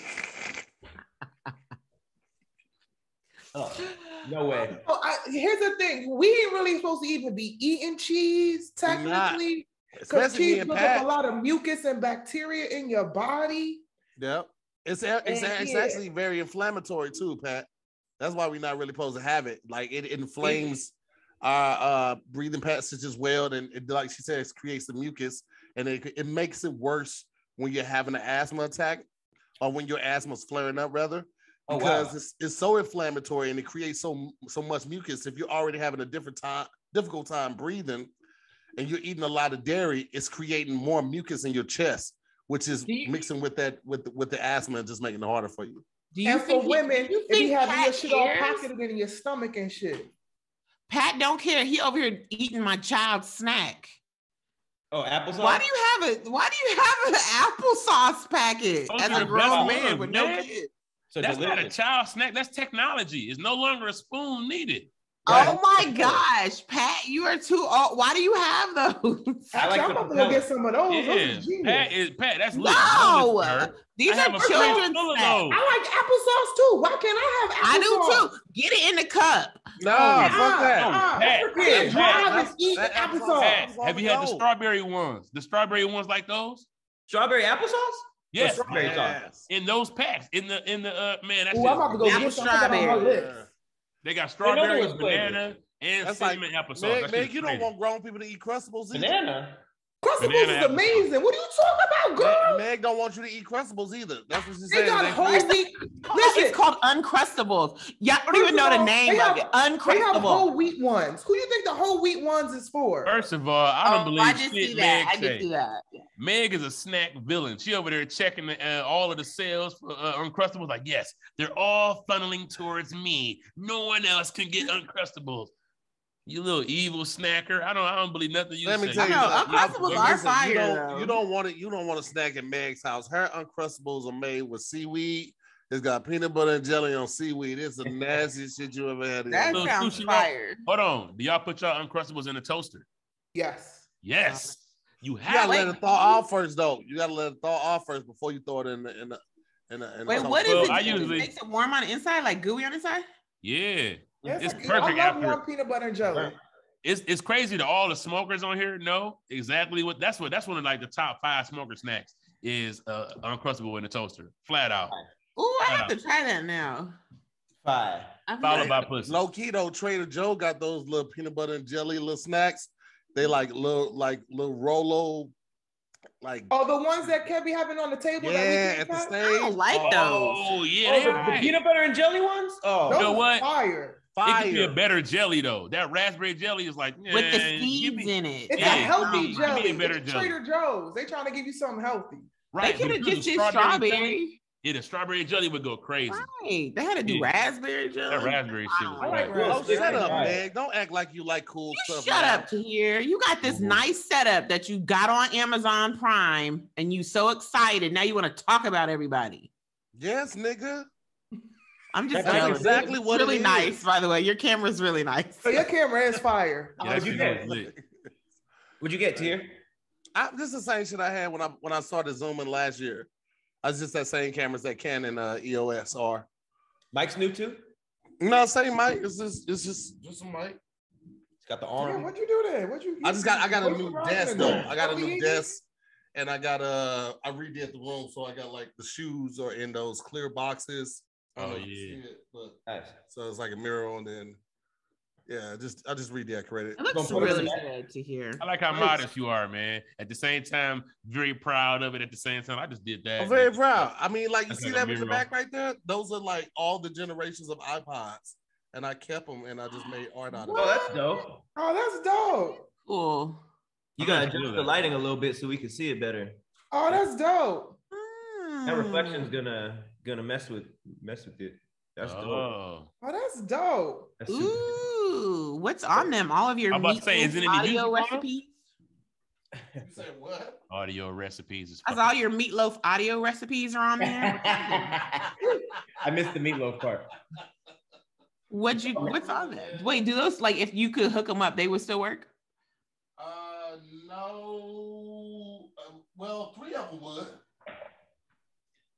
Oh, no way. Oh, I, here's the thing: we ain't really supposed to even be eating cheese technically, because cheese builds up a lot of mucus and bacteria in your body. Yep. It's it's, And it's yeah. actually very inflammatory too, Pat. That's why we're not really supposed to have it. Like it inflames our uh, breathing passage as well, and it, like she says, creates the mucus, and it it makes it worse when you're having an asthma attack, or when your asthma's flaring up, rather. Oh, because wow. it's, it's so inflammatory and it creates so so much mucus. If you're already having a different time, difficult time breathing, and you're eating a lot of dairy, it's creating more mucus in your chest, which is you- mixing with that with the, with the asthma and just making it harder for you. Do you and for think he- women, do you if you think have Pat your shit all pocketed in your stomach and shit. Pat don't care. He over here eating my child's snack. Oh, applesauce. Why do you have a Why do you have an applesauce packet Those as a grown man with no man. Kid? So That's not a child snack. That's technology. It's no longer a spoon needed. Right. Oh my gosh, Pat, you are too old. Why do you have those? I like Actually, I'm gonna go get some of those. Those Yeah, are. Pat is Pat. That's lit. No, Listen to her. these I are children's full of snacks. those. I like applesauce too. Why can't I have I applesauce? do too. Get it in the cup. No, Ah, fuck that. Pat, forget Pat, it. Drive Pat, and eat that applesauce. applesauce. Pat, on have the you had the go. strawberry ones? The strawberry ones like those? Strawberry applesauce? Yes. strawberry sauce. Yes. In those packs. In the in the uh man, that's Ooh, I'm about to go Apple get some. I on my strawberry. list. They got know strawberry, there banana, and That's like- cinnamon applesauce. Meg, That Meg, shit's you don't want grown people to eat Crustables either. Banana. Crustables Banana is applesauce. amazing. What are you talking about, girl? Meg don't want you to eat Crustables either. That's what she They said. got They- whole wheat. Listen, Listen, it's called Uncrustables. Y'all don't even of know the name they of have- it. they have whole wheat ones. Who do you think the whole wheat ones is for? First of all, I don't Oh, believe I did shit see Meg that. I say. did see that. Meg is a snack villain. She over there checking the, uh, all of the sales for uh, Uncrustables. Like, yes, they're all funneling towards me. No one else can get Uncrustables. You little evil snacker. I don't. I don't believe nothing you Let me say. tell you I know. Uncrustables You- are listen, fire, You don't, you don't want it. You don't want to snack at Meg's house. Her Uncrustables are made with seaweed. It's got peanut butter and jelly on seaweed. It's the nastiest shit you ever had. That Little sounds sushi roll. Hold on. Do y'all put y'all Uncrustables in the toaster? Yes. Yes. You You have. gotta Wait, let it thaw off first, though. You gotta let it thaw off first before you throw it in the in the in the. In Wait, the what is Well, it? I It makes it warm on the inside, like gooey on the inside. Yeah. Yes, It's I- perfect I love after- warm peanut butter and jelly. It's it's crazy to all the smokers on here know exactly what that's what that's one of like the top five smoker snacks is uh Uncrustable in the toaster. Flat out. Ooh, I Shut have to try that now. Five. I've Followed never- by pussy. Low key though, Trader Joe got those little peanut butter and jelly little snacks. They like little like little Rolo Like Oh, the ones that kept be having on the table. yeah, can't at the stage. I don't like those. Oh yeah, Oh, they the, the peanut butter and jelly ones? Oh, Those You know what? Fire. It could be a better jelly though. That raspberry jelly is like With the seeds me- in it. It's Yeah, a healthy give me a jelly. better it's jelly. Trader Joe's. They trying to give you something healthy. Right. They could have just was did jelly, strawberry. Yeah, the strawberry jelly would go crazy. Right. They had to do Yeah. raspberry jelly. That raspberry shit was I like right. raspberry. Oh, shut up, Right. man. Don't act like you like cool You stuff. shut man. up Tahir. You got this Mhm. nice setup that you got on Amazon Prime and you so excited. Now you want to talk about everybody. Yes, nigga. I'm just That's jealous. exactly It's what it really is. nice, by the way. Your camera's really nice. So your camera is fire. Yeah, that you get? lit. What'd you get, Tahir? I, this is the same shit I had when I when I started zooming last year. I was just that same cameras that Canon uh, EOS are. Mic's new too? No, same mic. It's just it's just just a mic. It's got the Yeah, arm. what'd you do there? What'd you? I just got I got a new desk though. that? I got a new desk, and I got uh I redid the room, so I got like the shoes are in those clear boxes. I don't Oh, know if you yeah. it, but Nice. so it's like a mirror and then. Yeah, just I just redecorated. It looks Don't put it really in good to hear. I like how Nice. modest you are, man. At the same time, very proud of it. At the same time, I just did that. I'm very proud. I mean, like you That's see like that in the back right there. Those are like all the generations of iPods, and I kept them, and I just made art out of them. Oh, it. that's dope. Oh, that's dope. Cool. You gotta do adjust the lighting a little bit so we can see it better. Oh, that's dope. That Hmm. reflection's gonna gonna mess with mess with it. That's dope. Oh, Oh, that's dope. That's. Ooh, what's on them? All of your I'm about to say, meatloaf is it audio music recipes? You said what? audio recipes is all your meatloaf audio recipes are on there. I missed the meatloaf part. What'd you? What's on there? Wait, do those like if you could hook them up, they would still work? Uh, no. Uh, well, three of them would.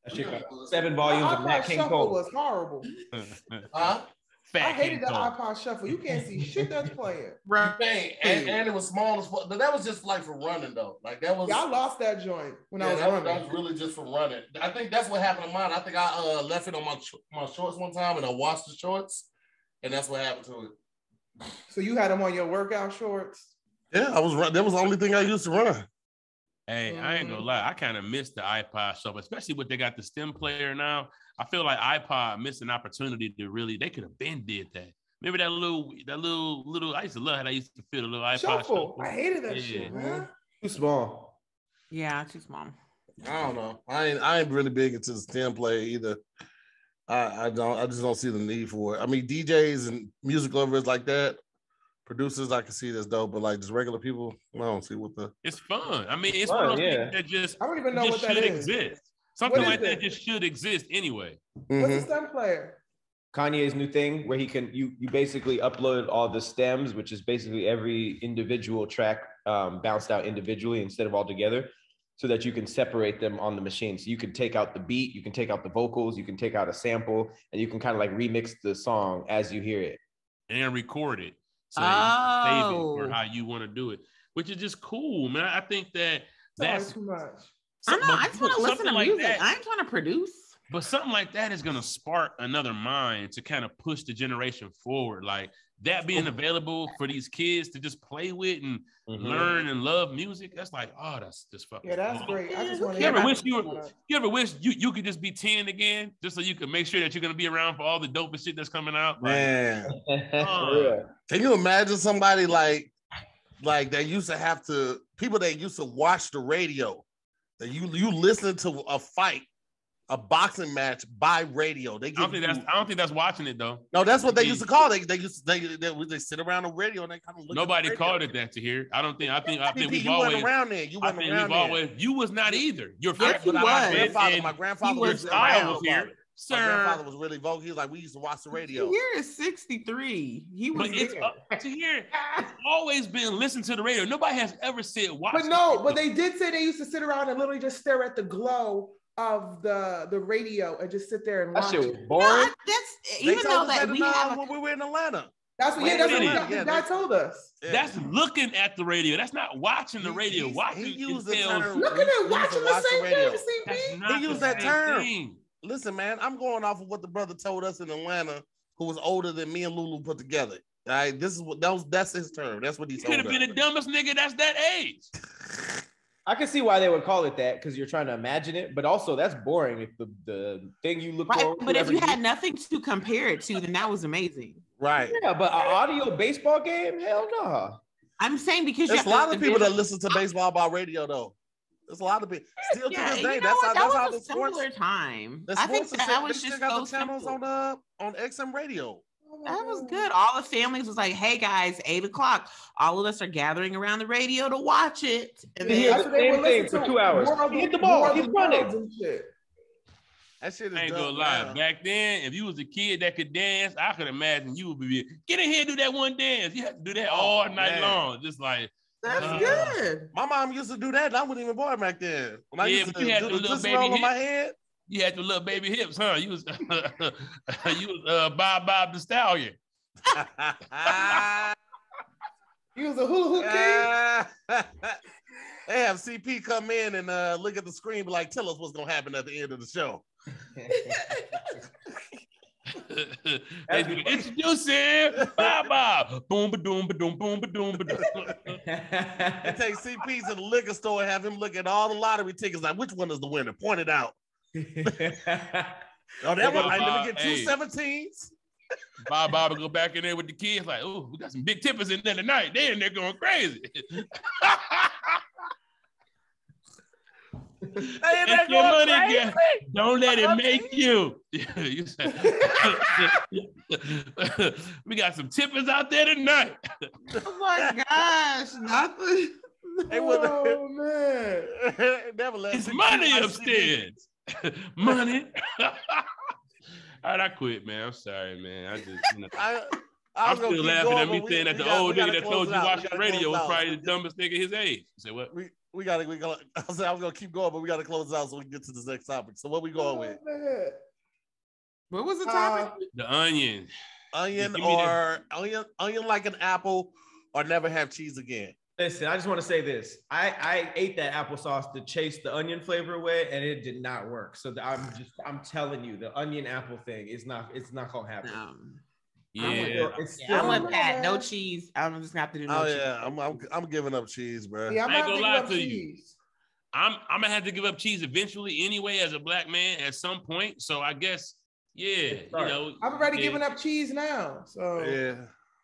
That shit got of 'em would. seven The volumes of iPod Nat King Shuffle Cole. was horrible. Huh? Fat I hated King the Cole. iPod Shuffle. You can't see shit that's playing. Right. Dang, and, and it was small as fuck. But that was just like for running though. Like that was. Yeah, I lost that joint when yeah, I was that, running. that was really just for running. I think that's what happened to mine. I think I uh, left it on my my shorts one time, and I washed the shorts, and that's what happened to it. So you had them on your workout shorts. Yeah, I was run. That was the only thing I used to run. Hey, I ain't Mm-hmm. gonna lie. I kind of missed the iPod stuff, especially what they got the stem player now. I feel like iPod missed an opportunity to really. They could have been did that. Remember that little, that little, little. I used to love how I used to feel the little iPod Shuffle. shuffle. I hated that Yeah. shit, man. Too small. Yeah, too small. I don't know. I ain't I ain't really big into the stem player either. I, I don't I just don't see the need for it. I mean DJs and music lovers like that, producers I can see that's dope, but like just regular people, I don't see what the It's fun. I mean, it's Fun, one yeah. that just, I don't even know what that should is. exist. Something What is like that it? just should exist anyway. What's Mhm. the stem player? Kanye's new thing where he can you you basically upload all the stems, which is basically every individual track um, bounced out individually instead of all together, so that you can separate them on the machine. So you can take out the beat, you can take out the vocals, you can take out a sample, and you can kind of like remix the song as you hear it. and record it. So you can save it Oh. for how you want to do it, which is just cool, man. I think that That's that's too much. I know. but I just want to listen to like music. that- I ain't trying to produce. But something like that is gonna spark another mind to kind of push the generation forward. Like that being available for these kids to just play with and Mhm. learn and love music. That's like, oh, that's just fucking. Yeah, that's cool. great. I just who want You ever wish you were, you ever wish you, you could just be 10 again, just so you could make sure that you're gonna be around for all the dopest shit that's coming out? Like, man. For real. Can you imagine somebody like like they used to have to people that used to watch the radio that you you listen to a fight a boxing match by radio they I give don't think that's I don't think that's watching it though. no that's what they used to call it they, they used to they, they, they sit around the radio and they kind of look Nobody at called it that Tahir. I don't think I think I think we've you always weren't around there you I around we've there always you was not either. Your Yes, friend he but was. my grandfather, my grandfather was, was my style was here. my grandfather was really vocal he was like we used to watch the radio the year is 63. He was But it's there. up to here. It's always been listen to the radio. Nobody has ever said watch. But the no, radio. but they did say they used to sit around and literally just stare at the glow of the the radio and just sit there and watch. That watch shit was it. No, boring. I- that's They even told though us that in, we have a when we were in Atlanta That's what, yeah, that's a what the, yeah, guy told us. Yeah. That's looking at the radio. That's not watching the radio. he's- Watching he it used the term- Look We at used it, to watching watch the the same radio. thing, That's CP. not used that term. thing. Listen, man, I'm going off of what the brother told us in Atlanta, who was older than me and LouLou put together. All right, this is what that was. That's his term. That's what he He told could have been the dumbest nigga that's that age. I can see why they would call it that because you're trying to imagine it, but also that's boring. If the, the thing you look Right. forward to But if you had week- nothing to compare it to, then that was amazing. Right. yeah, but an audio baseball game, hell no. I'm saying because There's a lot of people that listen to baseball by radio though. There's a lot of people still to Yeah, this you day. know That's what? how That that's how was the a sports. similar time. The I think sports that was just still so the channels simple. on uh on XM radio. That was good. All the families was like, "Hey guys, eight o'clock. All of us are gathering around the radio to watch it." And then that's That's what they Same would thing for two hours. World Hit the ball, World keep of running. Worlds and shit. That shit is I ain't gonna lie. now. Back then, if you was a kid that could dance, I could imagine you would be get in here, do that one dance. You have to do that Oh, all night man. long, just like that's Uh, good. My mom used to do that. and I wasn't even born back then. When I Yeah, used but to you had do the the little baby roll on my head. You had your little baby hips, huh? You was you was uh, Bob Bob the Stallion. You was a hula hoop king. they have CP come in and uh, look at the screen, be like, tell us what's gonna happen at the end of the show. They be Introducing Bob Bob. Boom ba doom ba doom boom ba doom ba doom. They take CP to the liquor store and have him look at all the lottery tickets, like which one is the winner? Point it out. Oh, that one. Bob Like, let Bob, me get two hey. 17s. Bob Bob would go back in there with the kids, like, oh, we got some big tippers in there tonight. They in there going crazy. Hey, Get your money, girl. Don't let it make you. You said- we got some tippers out there tonight. Oh my gosh, nothing. They wouldn't- Oh man. Never let It's money upstairs. money. All right, I quit, man. I'm sorry, man. I just, you know. I, I I'm still laughing going, at me we- saying that the got- old nigga that told you it out. watch the radio was probably the dumbest nigga his age. You say what? we we gotta we gotta I said I was gonna keep going, but we gotta close out so we can get to the next topic. So what we going with? Oh, man. What was the Uh, topic? The onion. Onion give me the- or onion onion like an apple or never have cheese again. Listen, I just want to say this. I, I ate that applesauce to chase the onion flavor away, and it did not work. So the- I'm just I'm telling you, the onion apple thing is not it's not gonna happen. Um, Yeah. I'm with, yeah, still, I'm with no, Pat. No cheese. I'm just gonna have to do no Oh cheese. yeah, I'm, I'm I'm giving up cheese, bro. Yeah, I'm I ain't not gonna lie about to you. cheese. I'm I'm gonna have to give up cheese eventually anyway as a black man at some point. So I guess yeah, you know. I'm already yeah. giving up cheese now. So Yeah.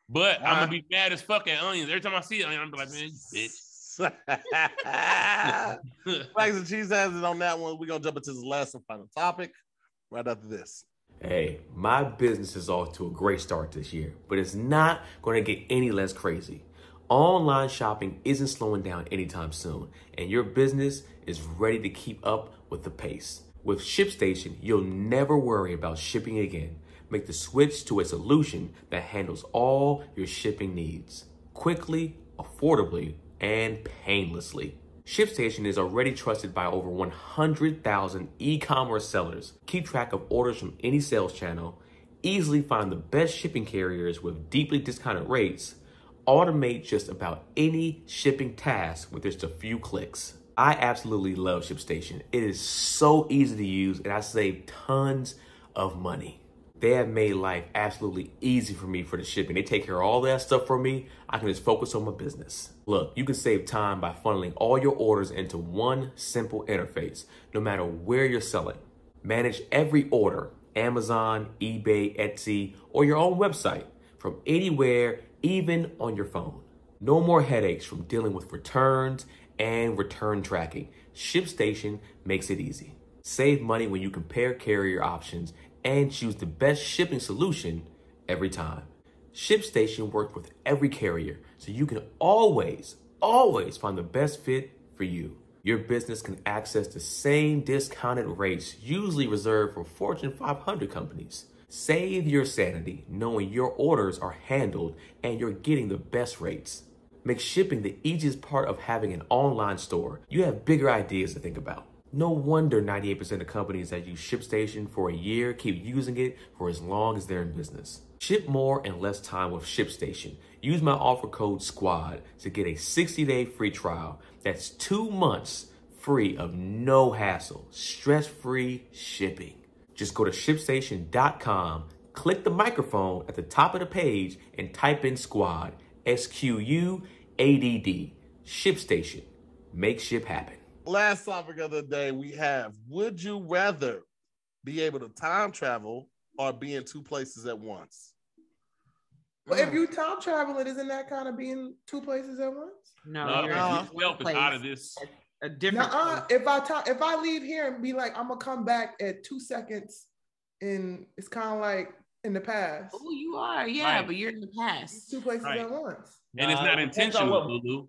But I'm Uh-huh. gonna be mad as fuck at onions. Every time I see onion, I'm like, man, you bitch. Flags and cheese has it on that one. We're gonna jump into the last and final topic right after this. Hey, my business is off to a great start this year, but it's not going to get any less crazy. Online shopping isn't slowing down anytime soon, and your business is ready to keep up with the pace. With ShipStation, you'll never worry about shipping again. Make the switch to a solution that handles all your shipping needs quickly, affordably, and painlessly. ShipStation is already trusted by over 100,000 e-commerce sellers. Keep track of orders from any sales channel, easily find the best shipping carriers with deeply discounted rates, automate just about any shipping task with just a few clicks. I absolutely love ShipStation. It is so easy to use and I save tons of money. They have made life absolutely easy for me for the shipping. They take care of all that stuff for me. I can just focus on my business. Look, you can save time by funneling all your orders into one simple interface, no matter where you're selling. Manage every order Amazon, eBay, Etsy, or your own website from anywhere, even on your phone. No more headaches from dealing with returns and return tracking. ShipStation makes it easy. Save money when you compare carrier options and choose the best shipping solution every time. ShipStation works with every carrier, so you can always, always find the best fit for you. Your business can access the same discounted rates usually reserved for Fortune 500 companies. Save your sanity knowing your orders are handled and you're getting the best rates. Make shipping the easiest part of having an online store. You have bigger ideas to think about. No wonder 98% of companies that use ShipStation for a year keep using it for as long as they're in business. Ship more in less time with ShipStation. Use my offer code SQUADD to get a 60-day free trial. That's two months free of no hassle, stress-free shipping. Just go to ShipStation.com, click the microphone at the top of the page, and type in SQUADD, S-Q-U-A-D-D. ShipStation. Make ship happen. Last topic of the day we have: Would you rather be able to time travel or be in two places at once? But if mm. you time travel, it isn't that kind of being two places at once? No, No, you're no. in is out of this. A different. Nuh-uh. If I ta- if I leave here and be like, I'm gonna come back at two seconds, and it's kind of like in the past. Oh, you are, yeah, Right. but you're in the It's past. two places Right. at once. and it's not it on intentional, what- LouLou.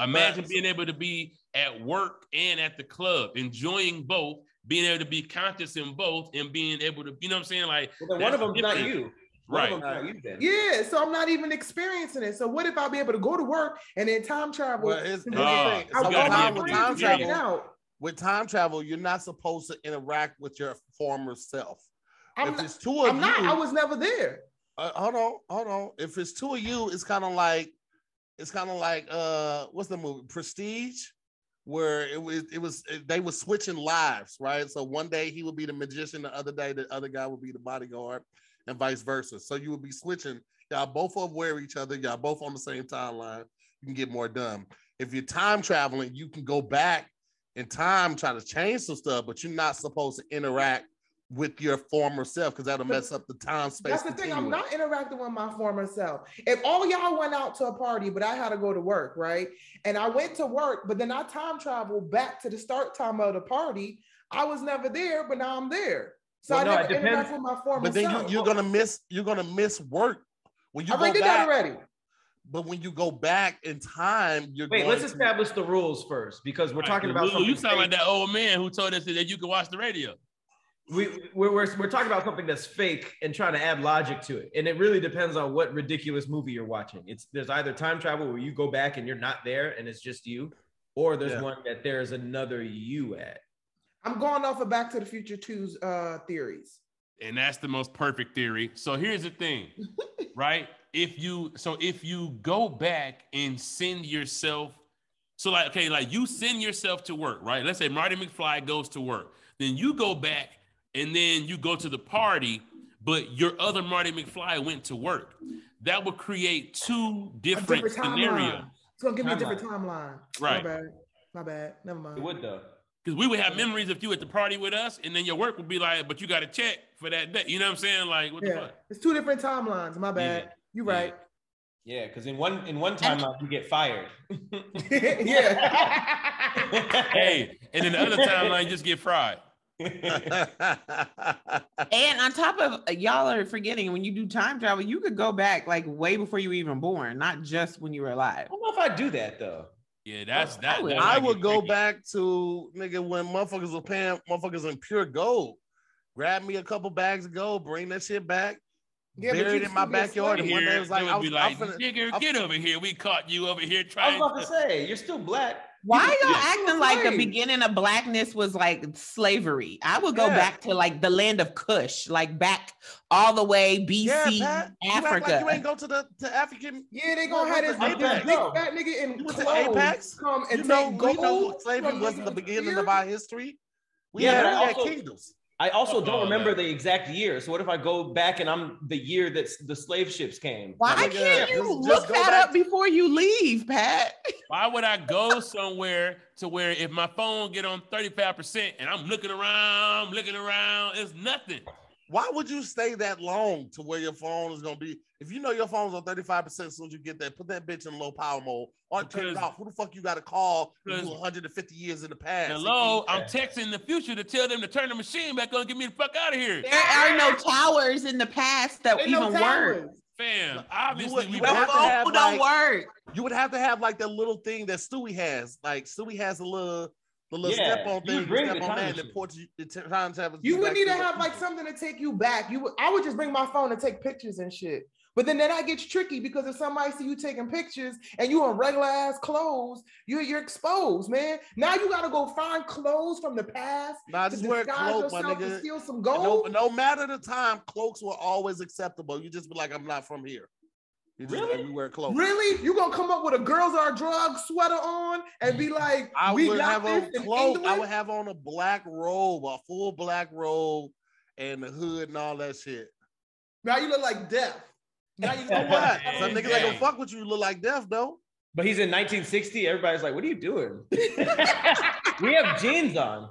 Imagine But- being able to be at work and at the club, enjoying both, being able to be conscious in both, and being able to, you know what I'm saying? Like, Well, one of That's them's not different. you. One right. not you then. Yeah, so I'm not even experiencing it. So what if I be able to go to work and then time travel? Well, it's, and it's then the thing. you So I with gotta be time, able with time travel, out. with time travel, you're not supposed to interact with your former self. I'm if not, it's two of I'm not. you, I was never there. uh, hold on, hold on. If it's two of you, it's kind of like it's kind of like uh, what's the movie Prestige, where it was it was they were switching lives, right? So one day he would be the magician, the other day the other guy would be the bodyguard, and vice versa. So you would be switching. Y'all both aware each other. Y'all both on the same timeline. You can get more done. If you're time traveling, you can go back in time, try to change some stuff, but you're not supposed to interact with your former self because that'll mess up the time space. That's the thing. I'm not interacting with my former self. If all y'all went out to a party, but I had to go to work, right? And I went to work, but then I time traveled back to the start time of the party. I was never there, but now I'm there. So Well, I no, never interact with my former But then self. you, you're gonna miss you're gonna miss work when you I go already did that back. already. But when you go back in time, you're Wait, going let's to- establish the rules first because we're Right, talking about you sound like that old man who told us that you could watch the radio. We, we're, we're, we're talking about something that's fake and trying to add logic to it. And it really depends on what ridiculous movie you're watching. It's there's either time travel where you go back and you're not there and it's just you, or there's Yeah. one that there's another you at. I'm going off of Back to the Future 2's uh, theories. and that's the most perfect theory. So here's the thing, right? If you so if you go back and send yourself, so like okay, like you send yourself to work, right? Let's say Marty McFly goes to work, then you go back and then you go to the party, but your other Marty McFly went to work. That would create two different, different scenarios. It's gonna give me a different timeline. Right. My bad. My bad. Never mind. It would though. because we would have memories of you at the party with us, and then your work would be like, but you got to check for that day. You know what I'm saying? Like, what the Yeah. fuck? It's two different timelines. My bad. You Yeah. right. Yeah, because in one in one timeline you get fired. yeah. Hey, and in the other timeline, you just get fried. And on top of uh, y'all are forgetting when you do time travel, you could go back like way before you were even born, not just when you were alive. I don't know if I do that though. Yeah, that's I that. would- that I would go tricky. back to nigga when motherfuckers were paying motherfuckers in pure gold. Grab me a couple bags of gold, bring that shit back, Yeah, but it in my backyard. And one day it Here, was like, they I was, be I like, was finna, nigga, I- get over here. We caught you over here trying. I was about to to. say you're still black. Why y'all Yeah. acting like the beginning of blackness was like slavery? I would go Yeah. back to like the land of Kush, like back all the way yeah, BC Pat, you Africa. like you ain't go to the to African. Yeah, they gonna What have this was big, the big Apex? fat nigga in You went to clothes Apex? come and You know, take we gold. know slavery wasn't the beginning here. of our history. We Yeah, had, but we had also- kingdoms. I also don't Oh, remember man. the exact year. So what if I go back and I'm the year that the slave ships came? Why Nigga, can't you just- look just that back up before you leave, Pat? Why would I go somewhere to where if my phone get on 35% and I'm looking around, looking around, it's nothing. Why would you stay that long to where your phone is gonna be? If you know your phone's on 35% as soon as you get that, put that bitch in low power mode or turn it off. Who the fuck you gotta call if you because- 150 years in the past? Hello, I'm texting the future to tell them to turn the machine back on, get me the fuck out of here. There are no towers in the past that Ain't no even work. towers. Fam, obviously would- we you would have to phone have, don't like- work. You would have to have like that little thing that Stewie has. Like Stewie has a little the little Yeah, step on thing. You step on time that and the port you the time travel. You would need to have like something to take you back. You would, I would just bring my phone and take pictures and shit. But then that gets tricky because if somebody see you taking pictures and you in regular ass clothes, you're you're exposed, man. Now you gotta go find clothes from the past Nah, to just wear cloak, my nigga. steal some And No, gold. no matter the time, cloaks were always acceptable. You just be like, I'm not from here. You just Really? wear cloaks. Really? You gonna come up with a girls are drugs sweater on and be like, I we would got have this on cloak. I would have on a black robe, a full black robe, and the hood and all that shit. Now you look like death. Now you know what? Yeah, Some niggas yeah. ain't gonna fuck with you. You look like death though. But he's in 1960. Everybody's like, "What are you doing?" we have jeans on.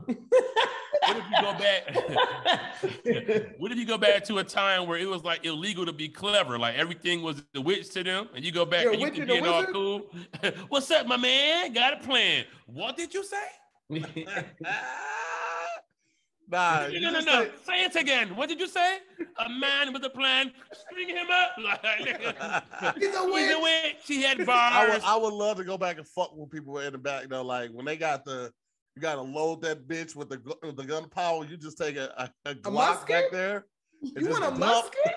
What if you go back? what if you go back to a time where it was like illegal to be clever? Like everything was the witch to them, and you go back You're and you witch can and a be all cool. What's up, my man? Got a plan? What did you say? Nah, no, you no, no, just no. say- Say it again. What did you say? A man with a plan. String him up. He's a witch. He's a witch. witch. He had I would, I would love to go back and fuck with people in the back. You know, like when they got the, you got to load that bitch with the with the gunpowder. You just take a, a, a Glock musket? back there. You want a dump- musket?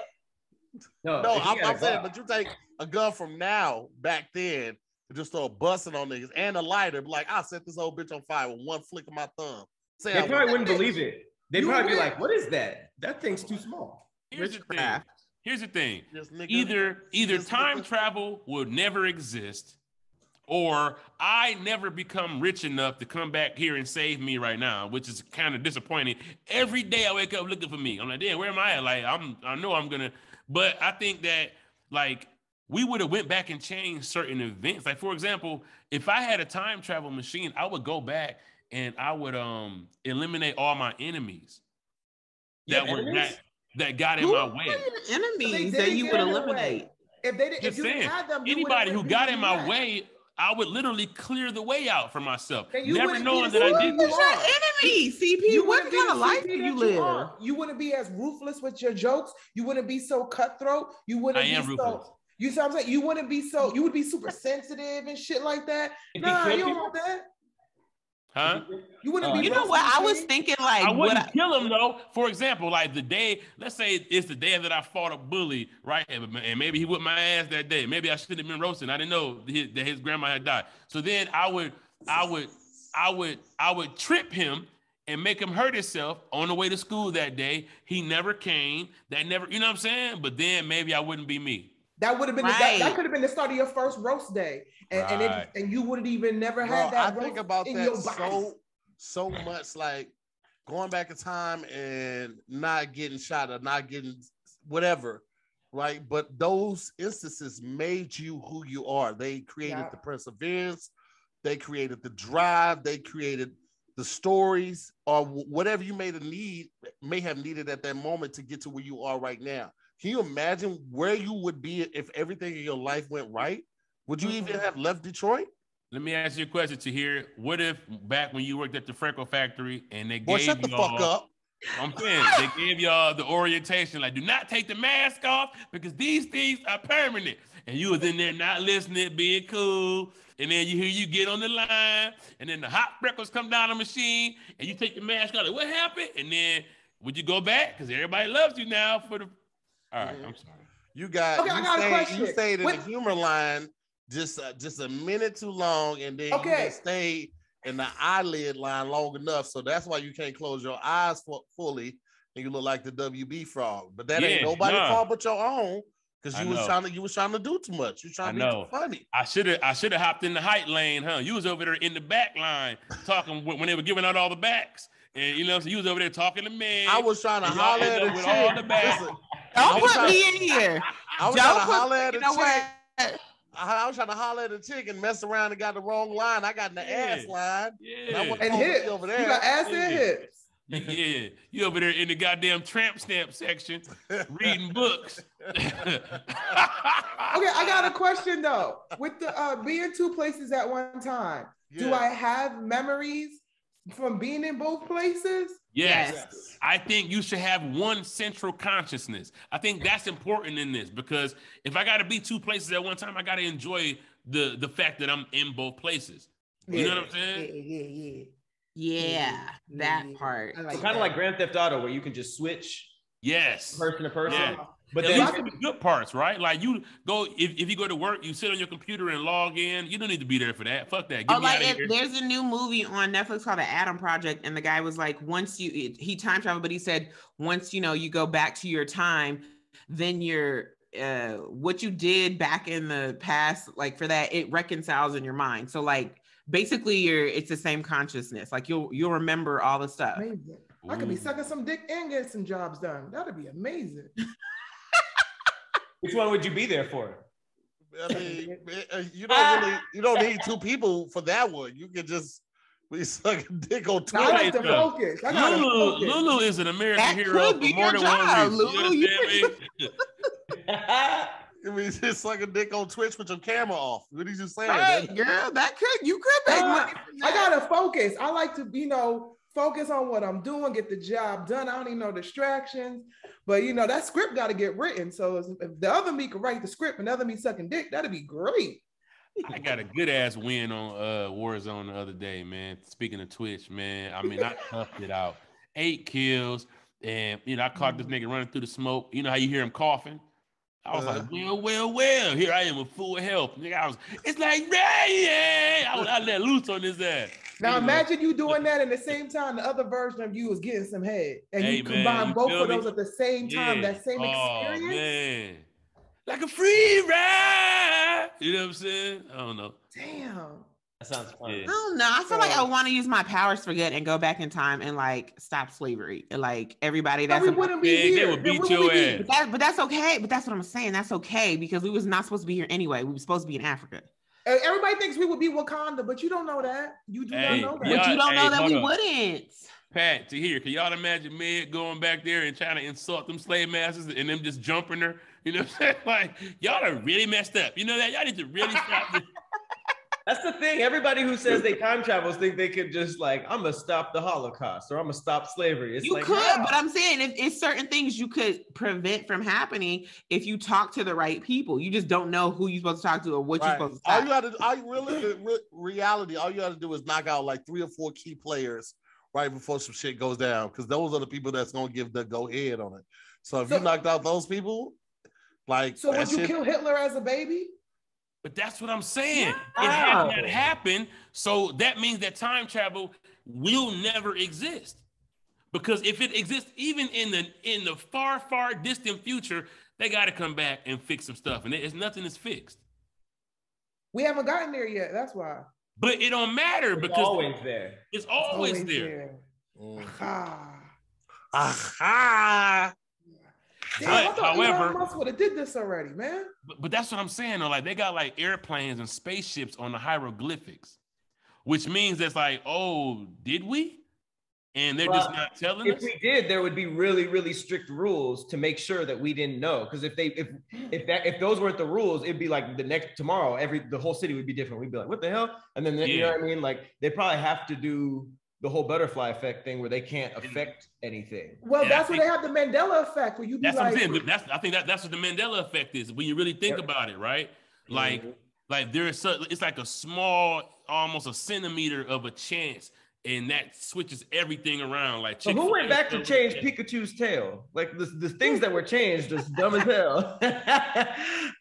no, No, I'm, got a I'm saying, but you take a gun from now back then and just start busting on niggas and a lighter. Like, I'll set this whole bitch on fire with one flick of my thumb. Say they probably would- wouldn't believe it. They'd You probably be like, "What is that? That thing's too small." Here's the thing. Here's the thing. Either either just time nigga- travel will never exist, or I never become rich enough to come back here and save me right now, which is kind of disappointing. Every day I wake up looking for me. I'm like, damn, where am I? Like, I'm I know I'm gonna, but I think that like we would have went back and changed certain events. Like, for example, if I had a time travel machine, I would go back and I would um eliminate all my enemies that have were enemies? that that got in Who my way. enemies that you would eliminate? If they didn't, if Just you saying, had them, anybody who got in my mad. way, I would literally clear the way out for myself, you never knowing that I the did CP this. you your are. enemy, CP? What wouldn't be kind the of life CP do you live? are. You wouldn't be as ruthless with your jokes. You wouldn't be so cutthroat. You wouldn't I be am so. ruthless. You see what I'm saying? You wouldn't be so. You would be super sensitive and shit like that. If Nah, you don't want that. Huh? You wouldn't Uh, be. You know what? I was thinking like I wouldn't I, kill him though. For example, like the day, let's say it's the day that I fought a bully, right? And and maybe he whipped my ass that day. Maybe I shouldn't have been roasting. I didn't know his, that his grandma had died. So then I would, I would, I would, I would trip him and make him hurt himself on the way to school that day. He never came. That never, you know what I'm saying? But then maybe I wouldn't be me. That would have been the, that, that could have been the start of your first roast day, and and, it, and you would have even never Bro, had that. I think about in that your so so much like going back in time and not getting shot or not getting whatever, right? But those instances made you who you are. They created Yeah. the perseverance, they created the drive, they created the stories or whatever you may have need may have needed at that moment to get to where you are right now. Can you imagine where you would be if everything in your life went right? Would you even Mhm. have left Detroit? Let me ask you a question Tahir. What if back when you worked at the Freckle Factory and they Boy, gave shut the you fuck up. I'm saying they gave y'all the orientation, like do not take the mask off because these things are permanent. And you was in there not listening, being cool. And then you hear you get on the line, and then the hot freckles come down the machine, and you take the mask off. Like, what happened? And then would you go back? Because everybody loves you now for the. All right, I'm sorry. You got Okay, I you got a question. you stayed in What- the humor line just uh, just a minute too long, and then you Okay. just stayed in the eyelid line long enough. So that's why you can't close your eyes fu- fully, and you look like the WB frog. But that ain't Yeah, nobody nah. fault but your own, because I you was know. trying to you was trying to do too much. You I trying to be too funny. I should have I should have hopped in the height lane, huh? You was over there in the back line talking when when they were giving out all the backs. And you know, so you was over there talking to me. I was trying to holler at up a with all the chick. back. Listen, I Don't put trying- me in here. I was Don't trying to holler at a you know chick. I, I was trying to holler at a chick and mess around and got the wrong line. I got in the ass line. And I Yeah. went and over hips. over there. You got ass Yeah. and hips. yeah, you over there in the goddamn tramp stamp section reading books. Okay, I got a question though. With the uh, being two places at one time, do I have memories from being in both places? Yes. Yes. I think you should have one central consciousness. I think that's important in this because if I got to be two places at one time, I got to enjoy the the fact that I'm in both places. You know what I'm saying? Yeah, yeah, yeah. Yeah, that Yeah. part. I like kind of like Grand Theft Auto, where you can just switch Yes. person to person. Yeah. But At then least the good parts, right? Like you go if, if you go to work, you sit on your computer and log in. You don't need to be there for that. Fuck that. Get Oh, me like if here. there's a new movie on Netflix called The Adam Project, and the guy was like, once you he time traveled, but he said once you know you go back to your time, then you're uh what you did back in the past, like for that, it reconciles in your mind. So like basically you're it's the same consciousness. Like you'll you'll remember all the stuff. Amazing. I could be sucking some dick and get some jobs done. That'd be amazing. which one would you be there for? I mean, uh, you don't really, you don't need two people for that one. You can just be sucking dick on Now, I Twitter. like to focus. I gotta LouLou, focus. LouLou is an American That hero could for be more your than job, one reason. LouLou. You You understand me? I mean, just sucking dick on Twitch with your camera off. What are you saying? Right, man? girl, that could you could make Uh, money. I gotta focus. I like to, you know, focus on what I'm doing, get the job done. I don't need no distractions. But you know, that script got to get written. So if the other me could write the script and the other me sucking dick, that'd be great. I got a good ass win on uh Warzone the other day, man. Speaking of Twitch, man. I mean, I toughed it out. Eight kills, and you know, I caught this nigga running through the smoke. You know how you hear him coughing? I was Uh-huh. like, well, well, well. Here I am with full health. Nigga, I was, it's like, yeah, yeah. I, was, I let loose on his ass. Now Nigga, imagine you doing that and the same time the other version of you is getting some head. And Hey, you man, combine you both of me? those at the same time, Yeah. that same oh, experience. man. Like a free ride. You know what I'm saying? I don't know. Damn. That sounds fun. Yeah. I don't know. I feel like I want to use my powers for good and go back in time and like stop slavery. Like everybody that's we a- wouldn't be Yeah, they would beat where your would we be? ass. but, that, but that's okay. But that's what I'm saying. That's okay because we was not supposed to be here anyway. We were supposed to be in Africa. Everybody thinks we would be Wakanda, but you don't know that. You do Hey, not know that. But you don't hey, know that we up. wouldn't. Pat, Tahir, can y'all imagine Meg going back there and trying to insult them slave masters and them just jumping her? You know what I'm saying? Like, y'all are really messed up. You know that? Y'all need to really stop this. That's the thing. Everybody who says they time travels think they could just like, I'm gonna stop the Holocaust or I'm gonna stop slavery. It's you like, could, no. but I'm saying if it's certain things you could prevent from happening if you talk to the right people. You just don't know who you're supposed to talk to or what Right. you're supposed to All talk. you got to, all you really, in re- reality, all you got to do is knock out like three or four key players right before some shit goes down, because those are the people that's gonna give the go ahead on it. So if So- you knocked out those people, like So would you shit- kill Hitler as a baby? But that's what I'm saying. It Wow. has not happened. So that means that time travel will never exist. Because if it exists, even in the in the far, far distant future, they got to come back and fix some stuff, and it's nothing is fixed. We haven't gotten there yet. That's why. But it don't matter It's because always there. it's always, there. Mm. Ah. Aha! Damn, But, I thought however- Elon Musk would have did this already, man. But, but that's what I'm saying. Though, like they got like airplanes and spaceships on the hieroglyphics, which means that's like, oh, did we? And they're just not telling If us. If we did, there would be really, really strict rules to make sure that we didn't know. Because if they, if if that, if those weren't the rules, it'd be like the next tomorrow, every the whole city would be different. We'd be like, what the hell? And then you know what I mean? Like they probably have to do the whole butterfly effect thing where they can't affect anything. Well, And that's where they have the Mandela effect, where you be That's like, what I'm saying. That's I think that that's what the Mandela effect is when you really think Yep. about it, right? Like Mhm. like there is so it's like a small, almost a centimeter of a chance, and that switches everything around. Like So who went back to change over. Pikachu's tail? Like the, the things that were changed is dumb as hell.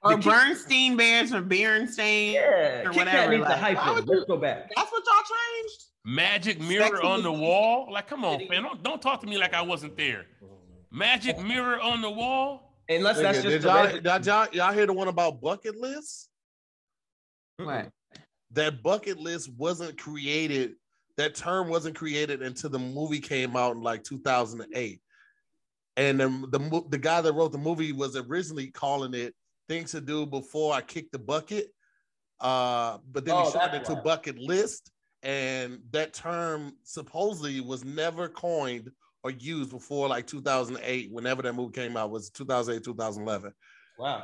Or The Bernstein Bears or Berenstain. yeah, or Kit Kat whatever, needs like, hype why it. would Let's go back. That's what y'all changed. Magic mirror Sexy on the wall. Like, come on, man. Don't don't talk to me like I wasn't there. Magic mirror on the wall. Unless that's just did the y'all, res- did y'all, y'all hear the one about bucket lists? What? That bucket list wasn't created. That term wasn't created until the movie came out in like 2008. And the, the the guy that wrote the movie was originally calling it "Things to Do Before I Kick the Bucket," uh, but then Oh, he shortened it to bucket list. And that term supposedly was never coined or used before like 2008. Whenever that movie came out, was 2008 2011. Wow.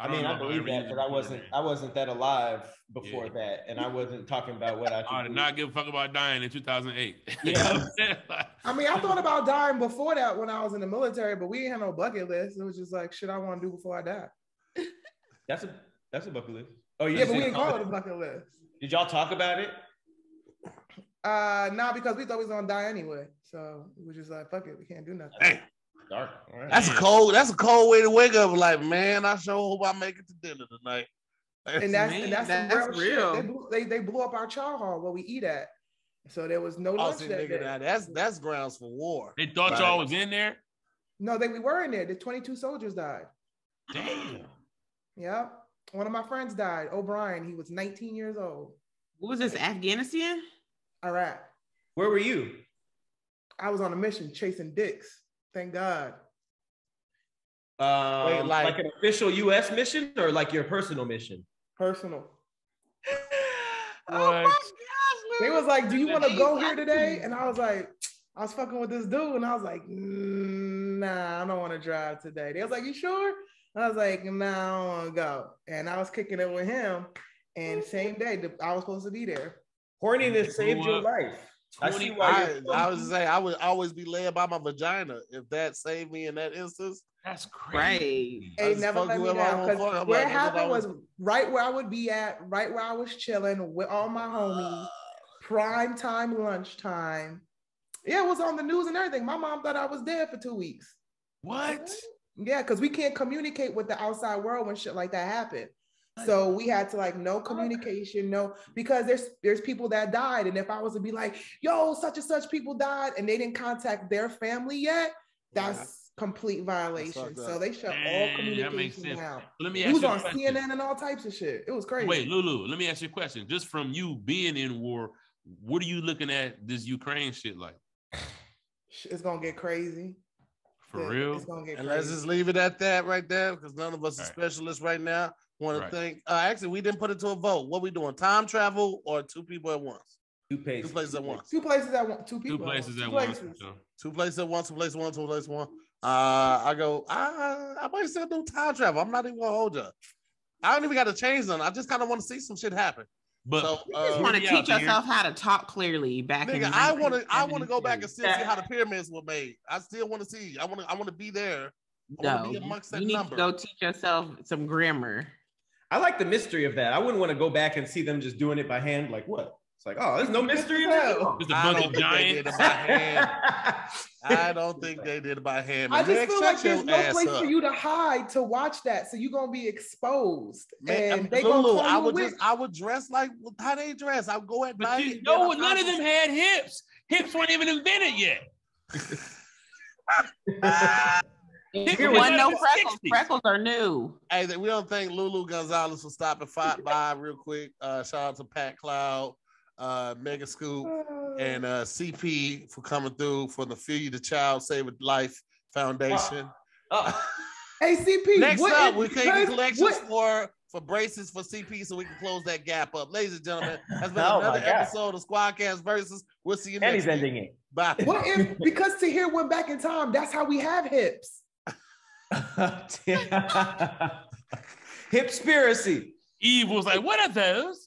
I, don't mean, know I believe that, used but I wasn't i wasn't that alive before Yeah. that, and I wasn't talking about what I. I did do. not give a fuck about dying in 2008. Yeah. I'm saying? Like, I mean, I thought about dying before that when I was in the military, but we didn't have no bucket list. It was just like shit I want to do before I die. That's a that's a bucket list. Oh, you Yeah, but we didn't didn't call call it a bucket list. Did y'all talk about it? Uh, nah, because we thought we was gonna die anyway. So we were just like, fuck it, we can't do nothing. Hey, Dark. All right. That's a cold. That's a cold way to wake up. Like, man, I sure hope I make it to dinner tonight. And that's Man, and that's, that's real, real. They, blew, they they blew up our chow hall where we eat at. So there was no oh, lunch see, that nigga, day. that, that's that's grounds for war. they thought Right. y'all was in there. No, they we were in there. The 22 soldiers died. Damn. Yeah. One of my friends died, O'Brien. He was 19 years old. What was this? Afghanistan? Iraq. Where were you? I was on a mission chasing dicks. Thank God. Um, Wait, like, like- an official U.S. mission or like your personal mission? Personal. Oh my What? gosh, They was like, "Do you want to go here today?" And I was like, "I was fucking with this dude," and I was like, "Mm, "Nah, I don't want to drive today." They was like, "You sure?" I was like, "Nah, I don't want to go." And I was kicking it with him, and same day I was supposed to be there. Horniness saved your life. I see why I, I was saying I would always be led by my vagina. If that saved me in that instance, That's crazy. I They never fuck let me down wanna because fuck. Like, what happened was was- right where I would be at, right where I was chilling with all my homies, prime time lunchtime. Yeah, it was on the news and everything. My mom thought I was dead for two weeks. What? Yeah, because we can't communicate with the outside world when shit like that happened. So we had to like no communication, no because there's there's people that died, and if I was to be like, "Yo, such and such people died," and they didn't contact their family yet, that's complete violation. fucked So they shut all Man, that communication sense. down. Let me He ask was you a on question. CNN and all types of shit. It was crazy. Wait, LouLou, let me ask you a question. Just from you being in war, what are you looking at this Ukraine shit like? it's gonna get crazy. For It- real? It's gonna get and let's just leave it at that right there because none of us are Right. specialists right now. Want to Right. think? Uh, actually, we didn't put it to a vote. What we doing? Time travel or two people at once? Two places. Two places at once. two places at one, two Two people. places two at once. places. Two places at once. Two places at once. Two places at once. Uh, I go. I I might still do time travel. I'm not even gonna hold you. I don't even got to change them. I just kind of want to see some shit happen. But So, You uh, just want to hear me out teach here. yourself how to talk clearly back in Nigga, I want to. I want to go back and still see how the pyramids were made. I still want to see. I want to. I want to be there. I No, be amongst that you need number. to go teach yourself some grammar. I like the mystery of that. I wouldn't want to go back and see them just doing it by hand. Like what? It's like, oh, there's no mystery in that. Just a I bunch of think they did giants. it by hand. I don't think they did it by hand. I just feel like there's no place up. for you to hide to watch that, so you're gonna be exposed, Man, and I'm- they gonna LouLou, call I would just, I would dress like how they dress. I would go at But night. you, and no, then I none of them had hips. Hips weren't even invented yet. There Here wasn't no freckles. 60s. Freckles are new. Hey, we don't think LouLou Gonzales will stop stopping fi- by real quick. Uh, shout out to Pat Cloud, uh, Mega Scoop, and uh, CP for coming through for the Feed the Child Save a Life Foundation. Oh, Hey, CP. Next what up, we're taking guys, collections what- for for braces for CP so we can close that gap up. Ladies and gentlemen, that's been Oh another episode of SquADDcast versus. We'll see you next. and next he's week. ending it. Bye. What if because Tahir went back in time? That's how we have hips. Hipspiracy. Eve was like, "What are those?"